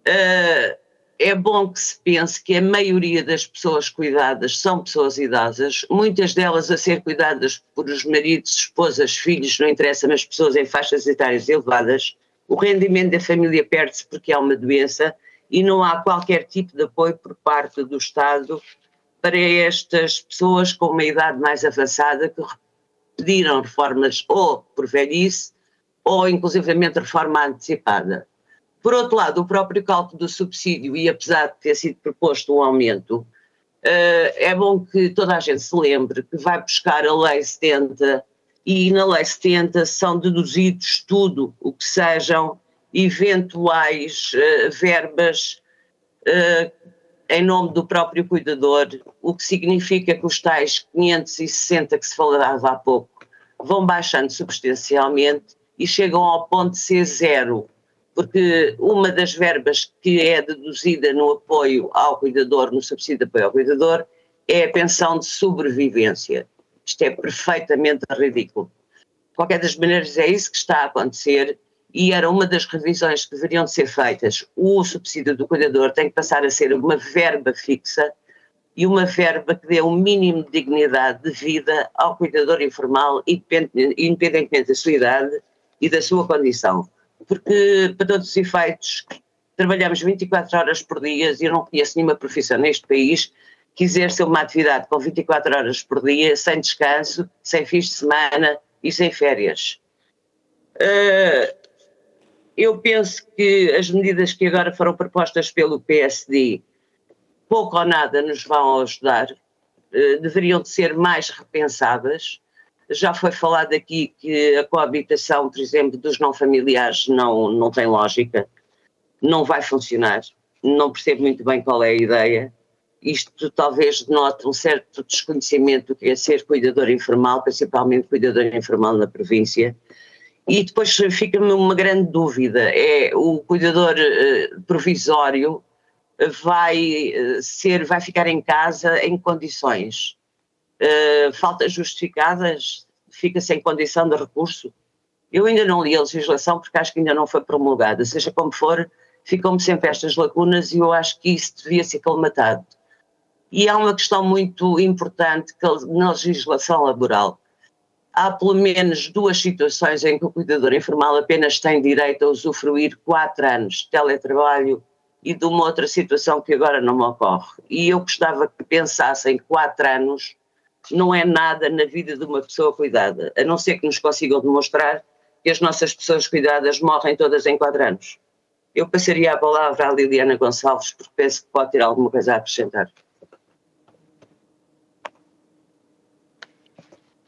Uh, é bom que se pense que a maioria das pessoas cuidadas são pessoas idosas, muitas delas a ser cuidadas por os maridos, esposas, filhos, não interessa, mas pessoas em faixas etárias elevadas. O rendimento da família perde-se porque há uma doença e não há qualquer tipo de apoio por parte do Estado para estas pessoas com uma idade mais avançada que pediram reformas ou por velhice ou inclusivamente reforma antecipada. Por outro lado, o próprio cálculo do subsídio, e apesar de ter sido proposto um aumento, eh, é bom que toda a gente se lembre que vai buscar a Lei 70 e na Lei 70 são deduzidos tudo o que sejam eventuais uh, verbas uh, em nome do próprio cuidador, o que significa que os tais 560 que se falava há pouco vão baixando substancialmente e chegam ao ponto de ser zero porque uma das verbas que é deduzida no apoio ao cuidador, no subsídio de apoio ao cuidador, é a pensão de sobrevivência. Isto é perfeitamente ridículo. De qualquer das maneiras, é isso que está a acontecer e era uma das revisões que deveriam ser feitas. O subsídio do cuidador tem que passar a ser uma verba fixa e uma verba que dê um mínimo de dignidade de vida ao cuidador informal, independentemente da sua idade e da sua condição porque, para todos os efeitos, trabalhamos 24 horas por dia e eu não conheço nenhuma profissão neste país que exerça uma atividade com 24 horas por dia, sem descanso, sem fins de semana e sem férias. Uh, eu penso que as medidas que agora foram propostas pelo PSD, pouco ou nada nos vão ajudar, uh, deveriam de ser mais repensadas já foi falado aqui que a coabitação, por exemplo, dos não familiares não, não tem lógica, não vai funcionar, não percebo muito bem qual é a ideia. Isto talvez denote um certo desconhecimento do que é ser cuidador informal, principalmente cuidador informal na província. E depois fica-me uma grande dúvida: é o cuidador uh, provisório vai uh, ser, vai ficar em casa em condições uh, faltas justificadas, fica sem condição de recurso. Eu ainda não li a legislação porque acho que ainda não foi promulgada. Seja como for, ficam-me sempre estas lacunas e eu acho que isso devia ser colmatado. E há uma questão muito importante na legislação laboral. Há pelo menos duas situações em que o cuidador informal apenas tem direito a usufruir quatro anos de teletrabalho e de uma outra situação que agora não me ocorre. E eu gostava que pensassem quatro anos não é nada na vida de uma pessoa cuidada, a não ser que nos consigam demonstrar que as nossas pessoas cuidadas morrem todas em quatro anos. Eu passaria a palavra à Liliana Gonçalves, porque penso que pode ter alguma coisa a acrescentar.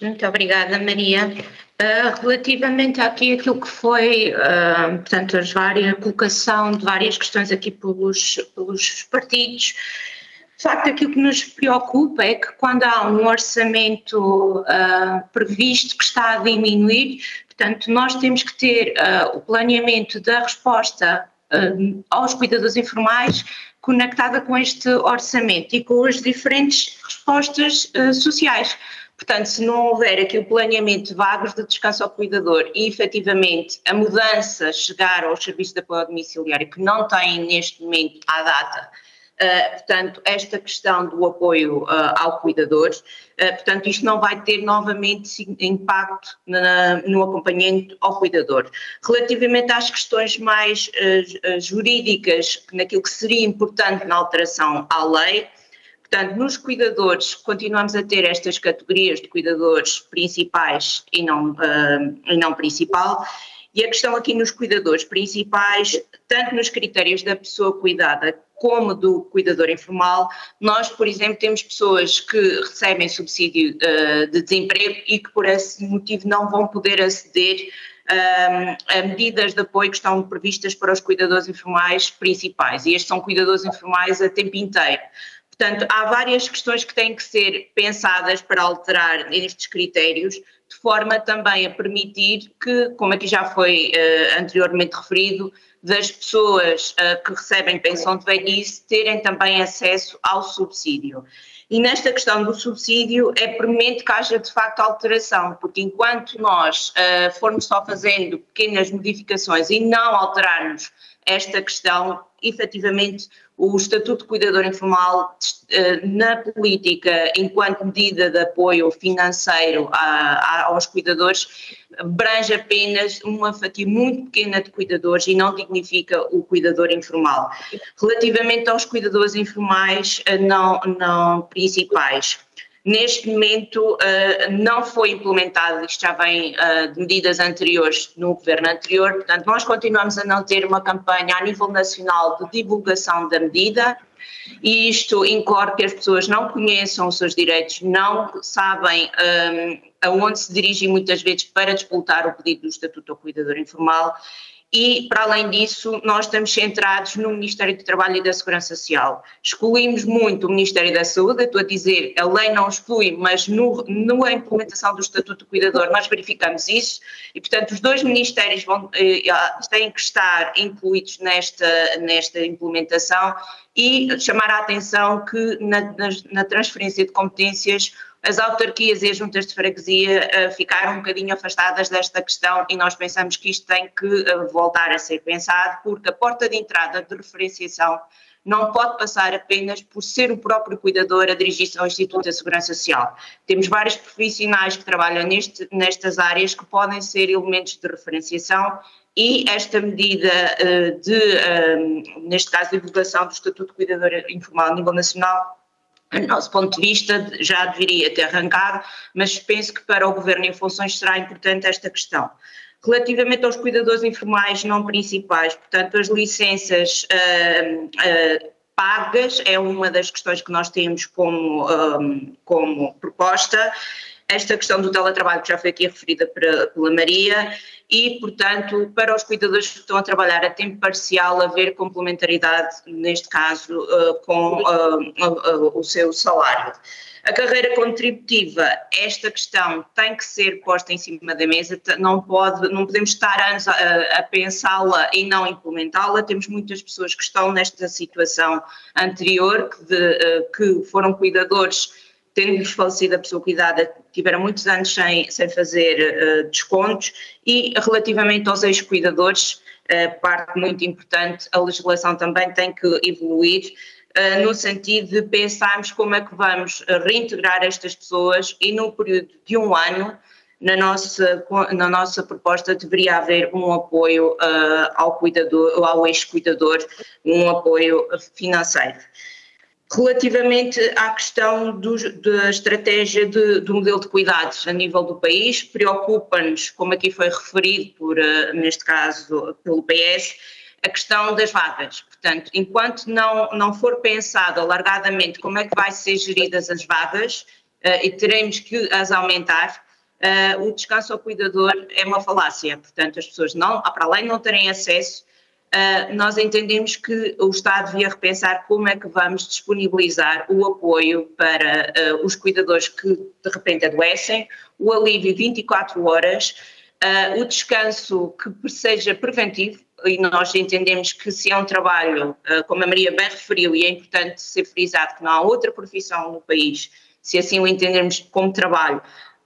Muito obrigada, Maria. Uh, relativamente aqui aquilo que foi, uh, portanto, as várias, a colocação de várias questões aqui pelos, pelos partidos, facto, aquilo que nos preocupa é que quando há um orçamento uh, previsto que está a diminuir, portanto, nós temos que ter uh, o planeamento da resposta uh, aos cuidadores informais conectada com este orçamento e com as diferentes respostas sociais. Portanto, se não houver aqui o planeamento de vagas de descanso ao cuidador e efetivamente a mudança chegar aos serviços de apoio domiciliário que não têm neste momento à data Uh, portanto, esta questão do apoio uh, ao cuidador, uh, portanto, isto não vai ter novamente impacto na, no acompanhamento ao cuidador. Relativamente às questões mais jurídicas, naquilo que seria importante na alteração à lei, Portanto, nos cuidadores, continuamos a ter estas categorias de cuidadores principais e não, uh, e não principal, e a questão aqui nos cuidadores principais, tanto nos critérios da pessoa cuidada como do cuidador informal, nós, por exemplo, temos pessoas que recebem subsídio uh, de desemprego e que por esse motivo não vão poder aceder uh, a medidas de apoio que estão previstas para os cuidadores informais principais. E estes são cuidadores informais a tempo inteiro. Portanto, há várias questões que têm que ser pensadas para alterar estes critérios, de forma também a permitir que, como aqui já foi uh, anteriormente referido, das pessoas uh, que recebem pensão de velhice terem também acesso ao subsídio. E nesta questão do subsídio é premente que haja de facto alteração, porque enquanto nós uh, formos só fazendo pequenas modificações e não alterarmos esta questão, efetivamente o Estatuto de Cuidador Informal eh, na política, enquanto medida de apoio financeiro aos cuidadores, abrange apenas uma fatia muito pequena de cuidadores e não dignifica o cuidador informal. Relativamente aos cuidadores informais eh, não, não principais, Neste momento uh, não foi implementado, isto já vem uh, de medidas anteriores no governo anterior, portanto nós continuamos a não ter uma campanha a nível nacional de divulgação da medida. E isto incorre que as pessoas não conheçam os seus direitos, não sabem um, ehm, aonde se dirigem muitas vezes para disputar o pedido do Estatuto ao Cuidador Informal e, para além disso, nós estamos centrados no Ministério do Trabalho e da Segurança Social. Excluímos muito o Ministério da Saúde, estou a dizer, a lei não exclui, mas no, na implementação do Estatuto do Cuidador nós verificamos isso e, portanto, os dois ministérios vão, eh, têm que estar incluídos nesta, nesta implementação e chamar a atenção que na, na, na transferência de competências as autarquias e as juntas de freguesia uh, ficaram um bocadinho afastadas desta questão e nós pensamos que isto tem que uh, voltar a ser pensado, porque a porta de entrada de referenciação não pode passar apenas por ser o próprio cuidador a dirigir-se ao Instituto da Segurança Social. Temos vários profissionais que trabalham neste, nestas áreas que podem ser elementos de referenciação e esta medida uh, de, neste caso, divulgação do Estatuto de Cuidador Informal a nível nacional nosso ponto de vista, já deveria ter arrancado, mas penso que para o Governo em funções será importante esta questão. Relativamente aos cuidadores informais não principais, portanto, as licenças uh, uh, pagas é uma das questões que nós temos como, um, como proposta esta questão do teletrabalho que já foi aqui referida pela Maria e, portanto, para os cuidadores que estão a trabalhar a tempo parcial, haver complementaridade, neste caso, uh, com uh, uh, o seu salário. A carreira contributiva, esta questão tem que ser posta em cima da mesa, não, pode, não podemos estar anos a, a pensá-la e não implementá-la. Temos muitas pessoas que estão nesta situação anterior, que, de, que foram cuidadores tendo-lhes falecido a pessoa cuidada, tiveram muitos anos sem, sem fazer uh, descontos e relativamente aos ex-cuidadores, uh, parte muito importante, a legislação também tem que evoluir uh, no sentido de pensarmos como é que vamos reintegrar estas pessoas e num período de um ano, na nossa, na nossa proposta deveria haver um apoio ao cuidador, ao ex-cuidador, um apoio financeiro. Relativamente à questão do, da estratégia de, do modelo de cuidados a nível do país, preocupa-nos, como aqui foi referido, por, eh, neste caso pelo PS, a questão das vagas. Portanto, enquanto não, não for pensado alargadamente como é que vai ser geridas as vagas, uh, e teremos que as aumentar, uh, o descanso ao cuidador é uma falácia. Portanto, as pessoas não, para além de não terem acesso, Uh, nós entendemos que o Estado devia repensar como é que vamos disponibilizar o apoio para uh, os cuidadores que de repente adoecem, o alívio 24 horas, uh, o descanso que seja preventivo, e nós entendemos que se é um trabalho, como a Maria bem referiu, e é importante ser frisado que não há outra profissão no país, se assim o entendermos como trabalho,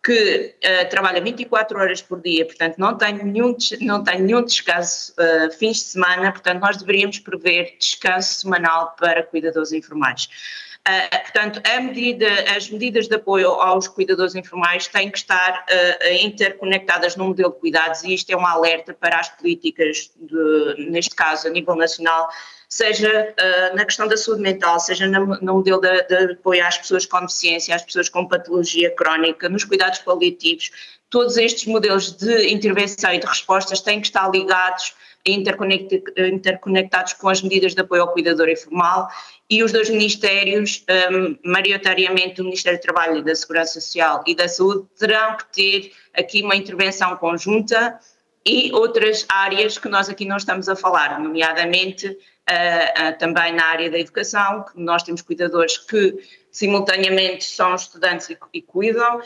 que uh, trabalha 24 horas por dia, portanto não tem nenhum, não tem nenhum descanso uh, fins de semana, portanto nós deveríamos prever descanso semanal para cuidadores informais. Uh, portanto, medida, as medidas de apoio aos cuidadores informais têm que estar uh, interconectadas no modelo de cuidados e isto é um alerta para as políticas, de, neste caso a nível nacional, seja uh, na questão da saúde mental, seja no, modelo de, de, apoio às pessoas com deficiência, às pessoas com patologia crónica, nos cuidados paliativos, todos estes modelos de intervenção e de respostas têm que estar ligados e interconectados com as medidas de apoio ao cuidador informal e os dois ministérios, um, maioritariamente o Ministério do Trabalho e da Segurança Social e da Saúde, terão que ter aqui uma intervenção conjunta e outras áreas que nós aqui não estamos a falar, nomeadamente uh, uh, também na área da educação, que nós temos cuidadores que simultaneamente são estudantes e, e cuidam,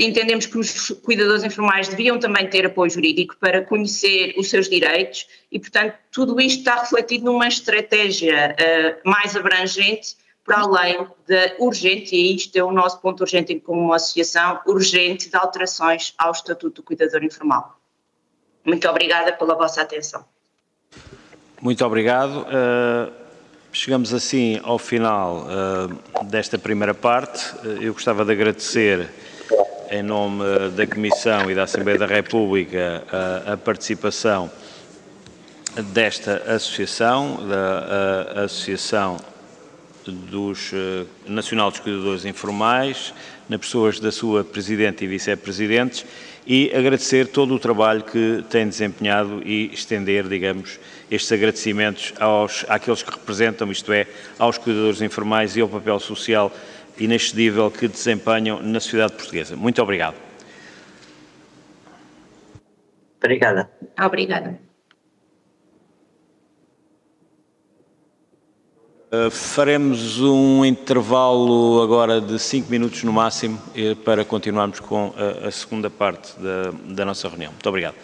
entendemos que os cuidadores informais deviam também ter apoio jurídico para conhecer os seus direitos e, portanto, tudo isto está refletido numa estratégia mais abrangente para além da urgente, e isto é o nosso ponto urgente como associação, urgente de alterações ao Estatuto do Cuidador Informal. Muito obrigada pela vossa atenção. Muito obrigado. Uh, chegamos assim ao final desta primeira parte. eu gostava de agradecer em nome da Comissão e da Assembleia da República, a, participação desta associação, da Associação dos Nacional dos Cuidadores Informais, na pessoas da sua Presidente e Vice-Presidentes, e agradecer todo o trabalho que tem desempenhado e estender, digamos, estes agradecimentos aos, àqueles que representam, isto é, aos cuidadores informais e ao papel social inexcedível que desempenham na sociedade portuguesa. Muito obrigado. Obrigada. Obrigada. Uh, faremos um intervalo agora de 5 minutos no máximo eh, para continuarmos com a, a segunda parte da, da nossa reunião. Muito obrigado.